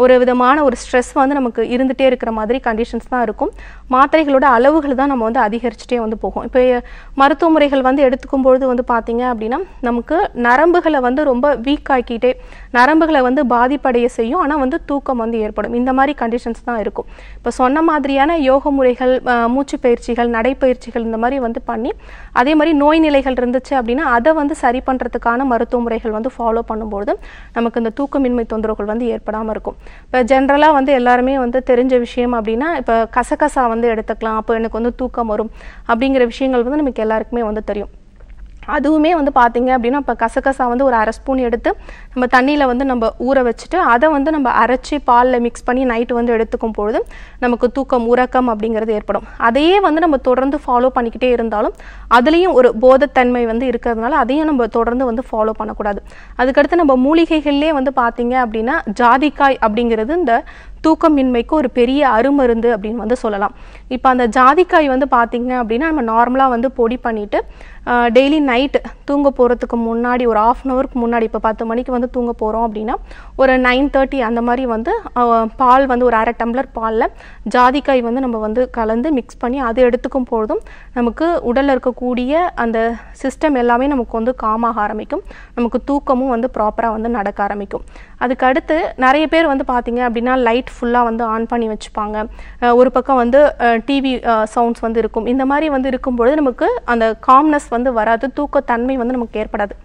ஒரு விதமான ஒரு ஸ்ட்ரெஸ் வந்து நமக்கு இருந்துகிட்டே இருக்கிற மாதிரி கண்டிஷன்ஸ் தான் இருக்கும். மாத்திரைகளோட அளவுகள் தான் நம்ம வந்து அதிகரிச்சுட்டே வந்து போகும். இப்போ மருத்துவ முறைகள் வந்து எடுத்துக்கும் பொழுது வந்து பார்த்தீங்க அப்படின்னா நமக்கு நரம்புகளை வந்து ரொம்ப வீக் ஆக்கிட்டே நரம்புகளை வந்து பாதிப்படைய செய்யும். ஆனால் வந்து தூக்கம் வந்து ஏற்படும். இந்த மாதிரி கண்டிஷன்ஸ் தான் இருக்கும். இப்போ சொன்ன மாதிரியான யோக முறைகள் மூச்சு பயிற்சிகள் நடைப்பயிற்சிகள் இந்த மாதிரி வந்து பண்ணி அதே மாதிரி நோய் நிலைகள் இருந்துச்சு அப்படின்னா அதை வந்து சரி பண்ணுறதுக்கான மருத்துவ முறைகள் வந்து ஃபாலோ பண்ணும்பொழுது நமக்கு இந்த தூக்கமின்மை தொந்தரவுகள் வந்து ஏற்படாமல் இருக்கும். இப்போ ஜென்ரலாக வந்து எல்லாருமே வந்து தெரிஞ்ச விஷயம் அப்படின்னா இப்போ கசகசா வந்து எடுத்துக்கலாம். அப்போ எனக்கு வந்து தூக்கம் வரும் அப்படிங்கிற விஷயங்கள் வந்து நமக்கு எல்லாருக்குமே வந்து தெரியும். அதுவுமே வந்து பார்த்தீங்க அப்படின்னா இப்போ கசகசா வந்து ஒரு அரை ஸ்பூன் எடுத்து நம்ம தண்ணியில் வந்து நம்ம ஊற வச்சுட்டு அதை வந்து நம்ம அரைச்சி பாலில் மிக்ஸ் பண்ணி நைட்டு வந்து எடுத்துக்கும் பொழுது நமக்கு தூக்கம் உறக்கம் அப்படிங்கிறது ஏற்படும். அதையே வந்து நம்ம தொடர்ந்து ஃபாலோ பண்ணிக்கிட்டே இருந்தாலும் அதுலேயும் ஒரு போதத்தன்மை வந்து இருக்கிறதுனால அதையும் நம்ம தொடர்ந்து வந்து ஃபாலோ பண்ணக்கூடாது. அதுக்கடுத்து நம்ம மூலிகைகள்லேயே வந்து பார்த்தீங்க அப்படின்னா ஜாதிக்காய் அப்படிங்கிறது இந்த தூக்கமின்மைக்கு ஒரு பெரிய அருமருந்து அப்படின்னு வந்து சொல்லலாம். இப்போ அந்த ஜாதிக்காய் வந்து பார்த்தீங்க அப்படின்னா நம்ம நார்மலாக வந்து பொடி பண்ணிவிட்டு டெய்லி நைட்டு தூங்க போகிறதுக்கு முன்னாடி ஒரு ஆஃப் அன் ஹவருக்கு முன்னாடி இப்போ பத்து மணிக்கு வந்து தூங்க போகிறோம் அப்படின்னா ஒரு நைன் தேர்ட்டி அந்த மாதிரி வந்து பால் வந்து ஒரு அரை டம்ளர் பாலில் ஜாதிக்காய் வந்து நம்ம வந்து கலந்து மிக்ஸ் பண்ணி அது எடுத்துக்கும் பொழுதும் நமக்கு உடலில் இருக்கக்கூடிய அந்த சிஸ்டம் எல்லாமே நமக்கு வந்து காமாக ஆரம்பிக்கும். நமக்கு தூக்கமும் வந்து ப்ராப்பராக வந்து நடக்க ஆரம்பிக்கும். அதுக்கு அடுத்து நிறைய பேர் வந்து பார்த்தீங்க அப்படின்னா லைட் ஃபுல்லாக வந்து ஆன் பண்ணி வச்சுப்பாங்க. ஒரு பக்கம் வந்து டிவி சவுண்ட்ஸ் வந்து இருக்கும். இந்த மாதிரி வந்து இருக்கும்பொழுது நமக்கு அந்த காம்னஸ் வந்து வராது தூக்கத்தன்மை வந்து நமக்கு ஏற்படாது.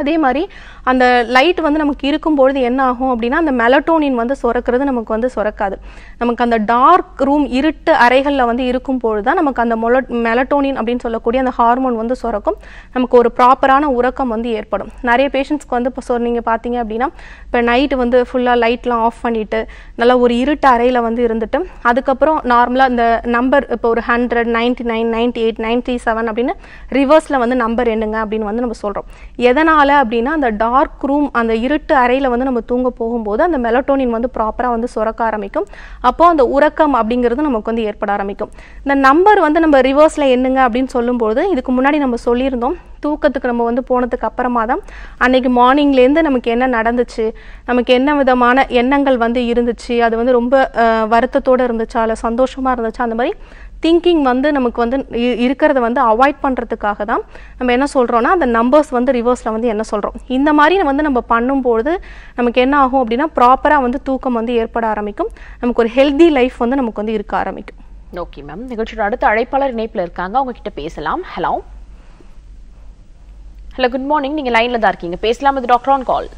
அதே மாதிரி அந்த லைட் வந்து நமக்கு இருக்கும்பொழுது என்ன ஆகும் அப்படின்னா அந்த மெலட்டோனின் வந்து சுரக்கிறது நமக்கு வந்து சுரக்காது. நமக்கு அந்த டார்க் ரூம் இருட்டு அறைகளில் வந்து இருக்கும் பொழுது தான் நமக்கு அந்த மொல மெலட்டோனின் அப்படின்னு சொல்லக்கூடிய அந்த ஹார்மோன் வந்து சுரக்கும். நமக்கு ஒரு ப்ராப்பரான உறக்கம் வந்து ஏற்படும். நிறைய பேஷண்ட்ஸ்க்கு வந்து இப்போ சொன்னீங்க பார்த்தீங்க அப்படின்னா இப்போ நைட்டு வந்து ஃபுல்லாக லைட்லாம் ஆஃப் பண்ணிட்டு நல்லா ஒரு இருட்டு அறையில் வந்து இருந்துட்டு அதுக்கப்புறம் நார்மலாக இந்த நம்பர் இப்போ ஒரு hundred ninety nine ninety eight ninety seven அப்படின்னு ரிவர்ஸில் வந்து நம்பர் என்னங்க அப்படின்னு வந்து நம்ம சொல்கிறோம் எதனால் அப்படின்னா அந்த டார்க் ரூம் அந்த இருட்டு அறையில் வந்து நம்ம தூங்க போகும்போது அந்த மெலட்டோனின் வந்து ப்ராப்பராக வந்து சுரக்க ஆரம்பிக்கும். அப்போ அந்த உறக்கம் அப்படிங்கிறது நமக்கு வந்து ஏற்பட ஆரம்பிக்கும். இந்த நம்பர் வந்து நம்ம ரிவர்ஸில் என்னங்க அப்படின்னு சொல்லும்போது இதுக்கு முன்னாடி நம்ம சொல்லியிருந்தோம். தூக்கத்துக்கு நம்ம வந்து போனதுக்கு அப்புறமா தான் அன்னைக்கு மார்னிங்லேருந்து நமக்கு என்ன நடந்துச்சு நமக்கு என்ன விதமான எண்ணங்கள் வந்து இருந்துச்சு அது வந்து ரொம்ப வருத்தத்தோடு இருந்துச்சா இல்லை சந்தோஷமாக இருந்துச்சா அந்த மாதிரி திங்கிங் வந்து நமக்கு வந்து இருக்கிறத வந்து அவாய்ட் பண்ணுறதுக்காக தான் நம்ம என்ன சொல்கிறோன்னா அந்த நம்பர்ஸ் வந்து ரிவர்ஸில் வந்து என்ன சொல்கிறோம் இந்த மாதிரி வந்து நம்ம பண்ணும்போது நமக்கு என்ன ஆகும் அப்படின்னா ப்ராப்பராக வந்து தூக்கம் வந்து ஏற்பட ஆரம்பிக்கும். நமக்கு ஒரு ஹெல்தி லைஃப் வந்து நமக்கு வந்து இருக்க ஆரம்பிக்கும். ஓகே மேம் நிகழ்ச்சியோட அடுத்த அழைப்பாளர் இணைப்பில் இருக்காங்க. அவங்க கிட்ட பேசலாம். ஹலோ ஹலோ குட் மார்னிங் நீங்கள் லைனில் தான் இருக்கீங்க. பேசலாம். இது doctor on call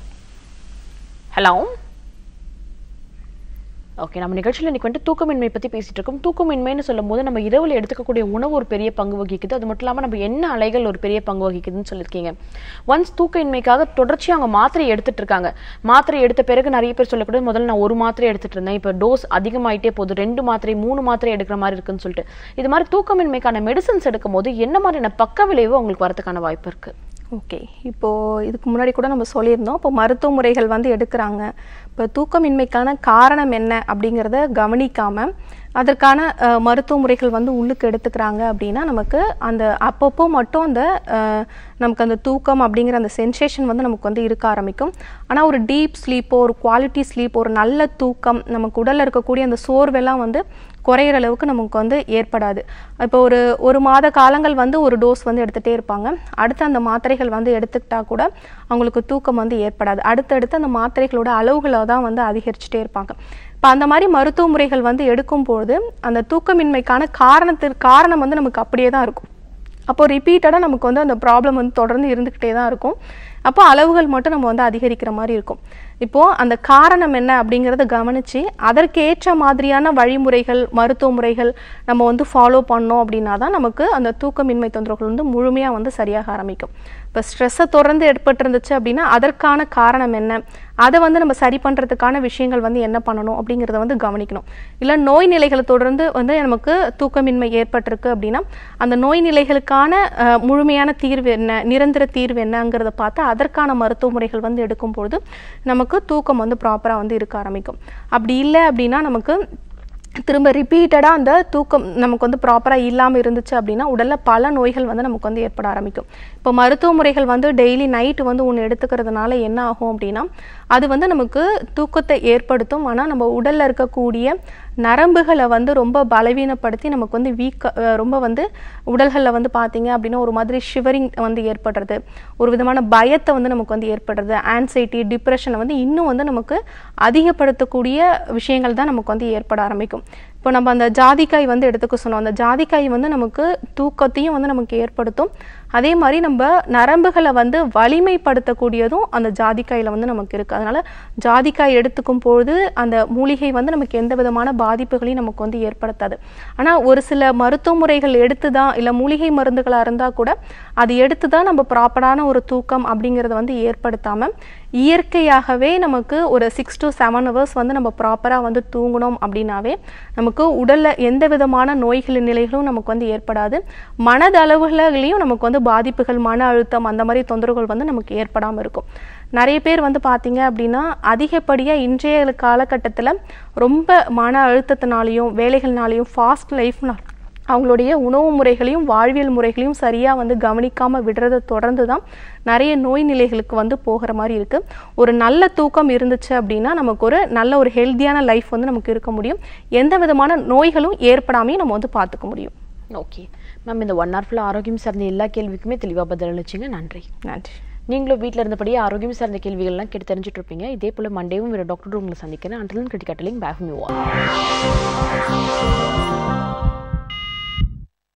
hello okay நம்ம நிகழ்ச்சியில் இன்றைக்கி வந்துட்டு தூக்கமின்மை பற்றி பேசிட்டு இருக்கோம். தூக்கமின்மைன்னு சொல்லும் போது நம்ம இரவில் எடுத்துக்கக்கூடிய உணவு ஒரு பெரிய பங்கு வகிக்குது. அது மட்டும் இல்லாமல் நம்ம என்ன அலைகள் ஒரு பெரிய பங்கு வகிக்குதுன்னு சொல்லியிருக்கீங்க. ஒன்ஸ் தூக்கமின்மைக்காக தொடர்ச்சியாக அவங்க மாத்திரை எடுத்துட்டு இருக்காங்க. மாத்திரை எடுத்த பிறகு நிறைய பேர் சொல்லக்கூடாது முதல்ல நான் ஒரு மாத்திரை எடுத்துட்டு இருந்தேன். இப்போ டோஸ் அதிகமாயிட்டே போகுது. ரெண்டு மாத்திரை மூணு மாத்திரை எடுக்கிற மாதிரி இருக்குன்னு சொல்லிட்டு. இது மாதிரி தூக்கமின்மைக்கான மெடிசன்ஸ் எடுக்கும் போது என்ன மாதிரியான பக்க விளைவு அவங்களுக்கு வரதுக்கான வாய்ப்பு இருக்குது ஓகே இப்போது இதுக்கு முன்னாடி கூட நம்ம சொல்லியிருந்தோம். இப்போ மருத்துவ முறைகள் வந்து எடுக்கிறாங்க. இப்போ தூக்கமின்மைக்கான காரணம் என்ன அப்படிங்கிறத கவனிக்காமல் அதற்கான மருத்துவ முறைகள் வந்து உள்ளுக்கு எடுத்துக்கிறாங்க அப்படின்னா நமக்கு அந்த அப்பப்போ மட்டும் அந்த நமக்கு அந்த தூக்கம் அப்படிங்கிற அந்த சென்சேஷன் வந்து நமக்கு வந்து இருக்க ஆரம்பிக்கும். ஆனால் ஒரு டீப் ஸ்லீப்போ ஒரு குவாலிட்டி ஸ்லீப் ஒரு நல்ல தூக்கம் நமக்கு உடலில் இருக்கக்கூடிய அந்த சோர்வெல்லாம் வந்து குறையிற அளவுக்கு நமக்கு வந்து ஏற்படாது. இப்போ ஒரு ஒரு மாத காலங்கள் வந்து ஒரு டோஸ் வந்து எடுத்துகிட்டே இருப்பாங்க. அடுத்து அந்த மாத்திரைகள் வந்து எடுத்துக்கிட்டா கூட அவங்களுக்கு தூக்கம் வந்து ஏற்படாது. அடுத்தடுத்து அந்த மாத்திரைகளோட அளவுகளை தான் வந்து அதிகரிச்சுட்டே இருப்பாங்க. இப்போ அந்த மாதிரி மருத்துவ முறைகள் வந்து எடுக்கும்போது அந்த தூக்கமின்மைக்கான காரணத்திற்கு காரணம் வந்து நமக்கு அப்படியே தான் இருக்கும். அப்போ ரிப்பீட்டடாக நமக்கு வந்து அந்த ப்ராப்ளம் வந்து தொடர்ந்து இருந்துக்கிட்டே தான் இருக்கும். அப்போ அளவுகள் மட்டும் நம்ம வந்து அதிகரிக்கிற மாதிரி இருக்கும். இப்போது அந்த காரணம் என்ன அப்படிங்கிறத கவனித்து அதற்கேற்ற மாதிரியான வழிமுறைகள் மருத்துவ முறைகள் நம்ம வந்து ஃபாலோ பண்ணோம் அப்படின்னா தான் நமக்கு அந்த தூக்கமின்மை தொந்தரவுகள் வந்து முழுமையாக வந்து சரியாக ஆரம்பிக்கும். இப்போ ஸ்ட்ரெஸ்ஸை தொடர்ந்து ஏற்பட்டிருந்துச்சு அப்படின்னா அதற்கான காரணம் என்ன? அதை வந்து நம்ம சரி பண்ணுறதுக்கான விஷயங்கள் வந்து என்ன பண்ணணும் அப்படிங்கிறத வந்து கவனிக்கணும். இல்லை நோய் நிலைகளை தொடர்ந்து வந்து நமக்கு தூக்கமின்மை ஏற்பட்டிருக்கு அப்படின்னா அந்த நோய் நிலைகளுக்கான முழுமையான தீர்வு என்ன நிரந்தர தீர்வு என்னங்கிறத பார்த்து அதற்கான மருத்துவ முறைகள் வந்து எடுக்கும்பொழுது நமக்கு தூக்கம் வந்து ப்ராப்பராக வந்து இருக்க ஆரம்பிக்கும். அப்படி இல்லை அப்படின்னா நமக்கு திரும்ப ரிப்பீட்டடாக அந்த தூக்கம் நமக்கு வந்து ப்ராப்பராக இல்லாமல் இருந்துச்சு அப்படின்னா உடலில் பல நோய்கள் வந்து நமக்கு வந்து ஏற்பட ஆரம்பிக்கும். இப்போ மருத்துவ முறைகள் வந்து டெய்லி நைட்டு வந்து ஒன்று எடுத்துக்கிறதுனால என்ன ஆகும் அப்படின்னா அது வந்து நமக்கு தூக்கத்தை ஏற்படுத்தும். ஆனால் நம்ம உடலில் இருக்கக்கூடிய நரம்புகளை வந்து ரொம்ப பலவீனப்படுத்தி நமக்கு வந்து வீக்க ரொம்ப வந்து உடல்களில் வந்து பார்த்தீங்க அப்படின்னா ஒரு மாதிரி ஷிவரிங் வந்து ஏற்படுறது. ஒரு விதமான பயத்தை வந்து நமக்கு வந்து ஏற்படுறது. ஆன்சைட்டி டிப்ரெஷனை வந்து இன்னும் வந்து நமக்கு அதிகப்படுத்தக்கூடிய விஷயங்கள் தான் நமக்கு வந்து ஏற்பட ஆரம்பிக்கும். இப்போ நம்ம அந்த ஜாதிக்காய் வந்து எடுத்துக்க சொன்னோம். அந்த ஜாதிக்காய் வந்து நமக்கு தூக்கத்தையும் வந்து நமக்கு ஏற்படுத்தும். அதே மாதிரி நம்ம நரம்புகளை வந்து வலிமைப்படுத்தக்கூடியதும் அந்த ஜாதிக்காயில் வந்து நமக்கு இருக்குது அதனால் ஜாதிக்காய் எடுத்துக்கும் பொழுது அந்த மூலிகை வந்து நமக்கு எந்த விதமான பாதிப்புகளையும் நமக்கு வந்து ஏற்படுத்தாது. ஆனால் ஒரு சில மருத்துவ முறைகள் எடுத்து தான் இல்லை மூலிகை மருந்துகளாக இருந்தால் கூட அது எடுத்து தான் நம்ம ப்ராப்பரான ஒரு தூக்கம் அப்படிங்கிறத வந்து ஏற்படுத்தாமல் இயற்கையாகவே நமக்கு ஒரு சிக்ஸ் டு செவன் ஹவர்ஸ் வந்து நம்ம ப்ராப்பராக வந்து தூங்கணும் அப்படின்னாவே நமக்கு உடலில் எந்த விதமான நோய்களின் நிலைகளும் நமக்கு வந்து ஏற்படாது. மனதளவுகளையும் நமக்கு வந்து பாதிப்புகள் மன அழுத்தம் அந்த மாதிரி தொந்தரவுகள் வந்து நமக்கு ஏற்படாமல் இருக்கும். நிறைய பேர் வந்து பார்த்தீங்க அப்படின்னா அதிகப்படியாக இன்றைய காலகட்டத்தில் ரொம்ப மன அழுத்தத்தினாலையும் வேலைகள்னாலையும் ஃபாஸ்ட் லைஃப்னால் அவங்களுடைய உணவு முறைகளையும் வாழ்வியல் முறைகளையும் சரியாக வந்து கவனிக்காமல் விடுறதை தொடர்ந்து தான் நிறைய நோய் நிலைகளுக்கு வந்து போகிற மாதிரி இருக்குது ஒரு நல்ல தூக்கம் இருந்துச்சு அப்படின்னா நமக்கு ஒரு நல்ல ஒரு ஹெல்த்தியான லைஃப் வந்து நமக்கு இருக்க முடியும். எந்த விதமான நோய்களும் ஏற்படாமையும் நம்ம வந்து பார்த்துக்க முடியும். ஓகே மேம் இந்த ஒன் ஹவர் ஃபுல்லாக ஆரோக்கியம் சார்ந்த எல்லா கேள்விக்குமே தெளிவாக பதில் அளிச்சிங்க. நன்றி. நன்றி. நீங்களும் வீட்டில் இருந்தபடியே ஆரோக்கியம் சார்ந்த கேள்விகள்லாம் கேட்டு தெரிஞ்சுட்டு இருப்பீங்க. இதே போல மண்டேவும் வேறு டாக்டர் உங்களை சந்திக்கிறேன். அண்டலன் கிரிக்கெட்டலிங் பேக் மியூ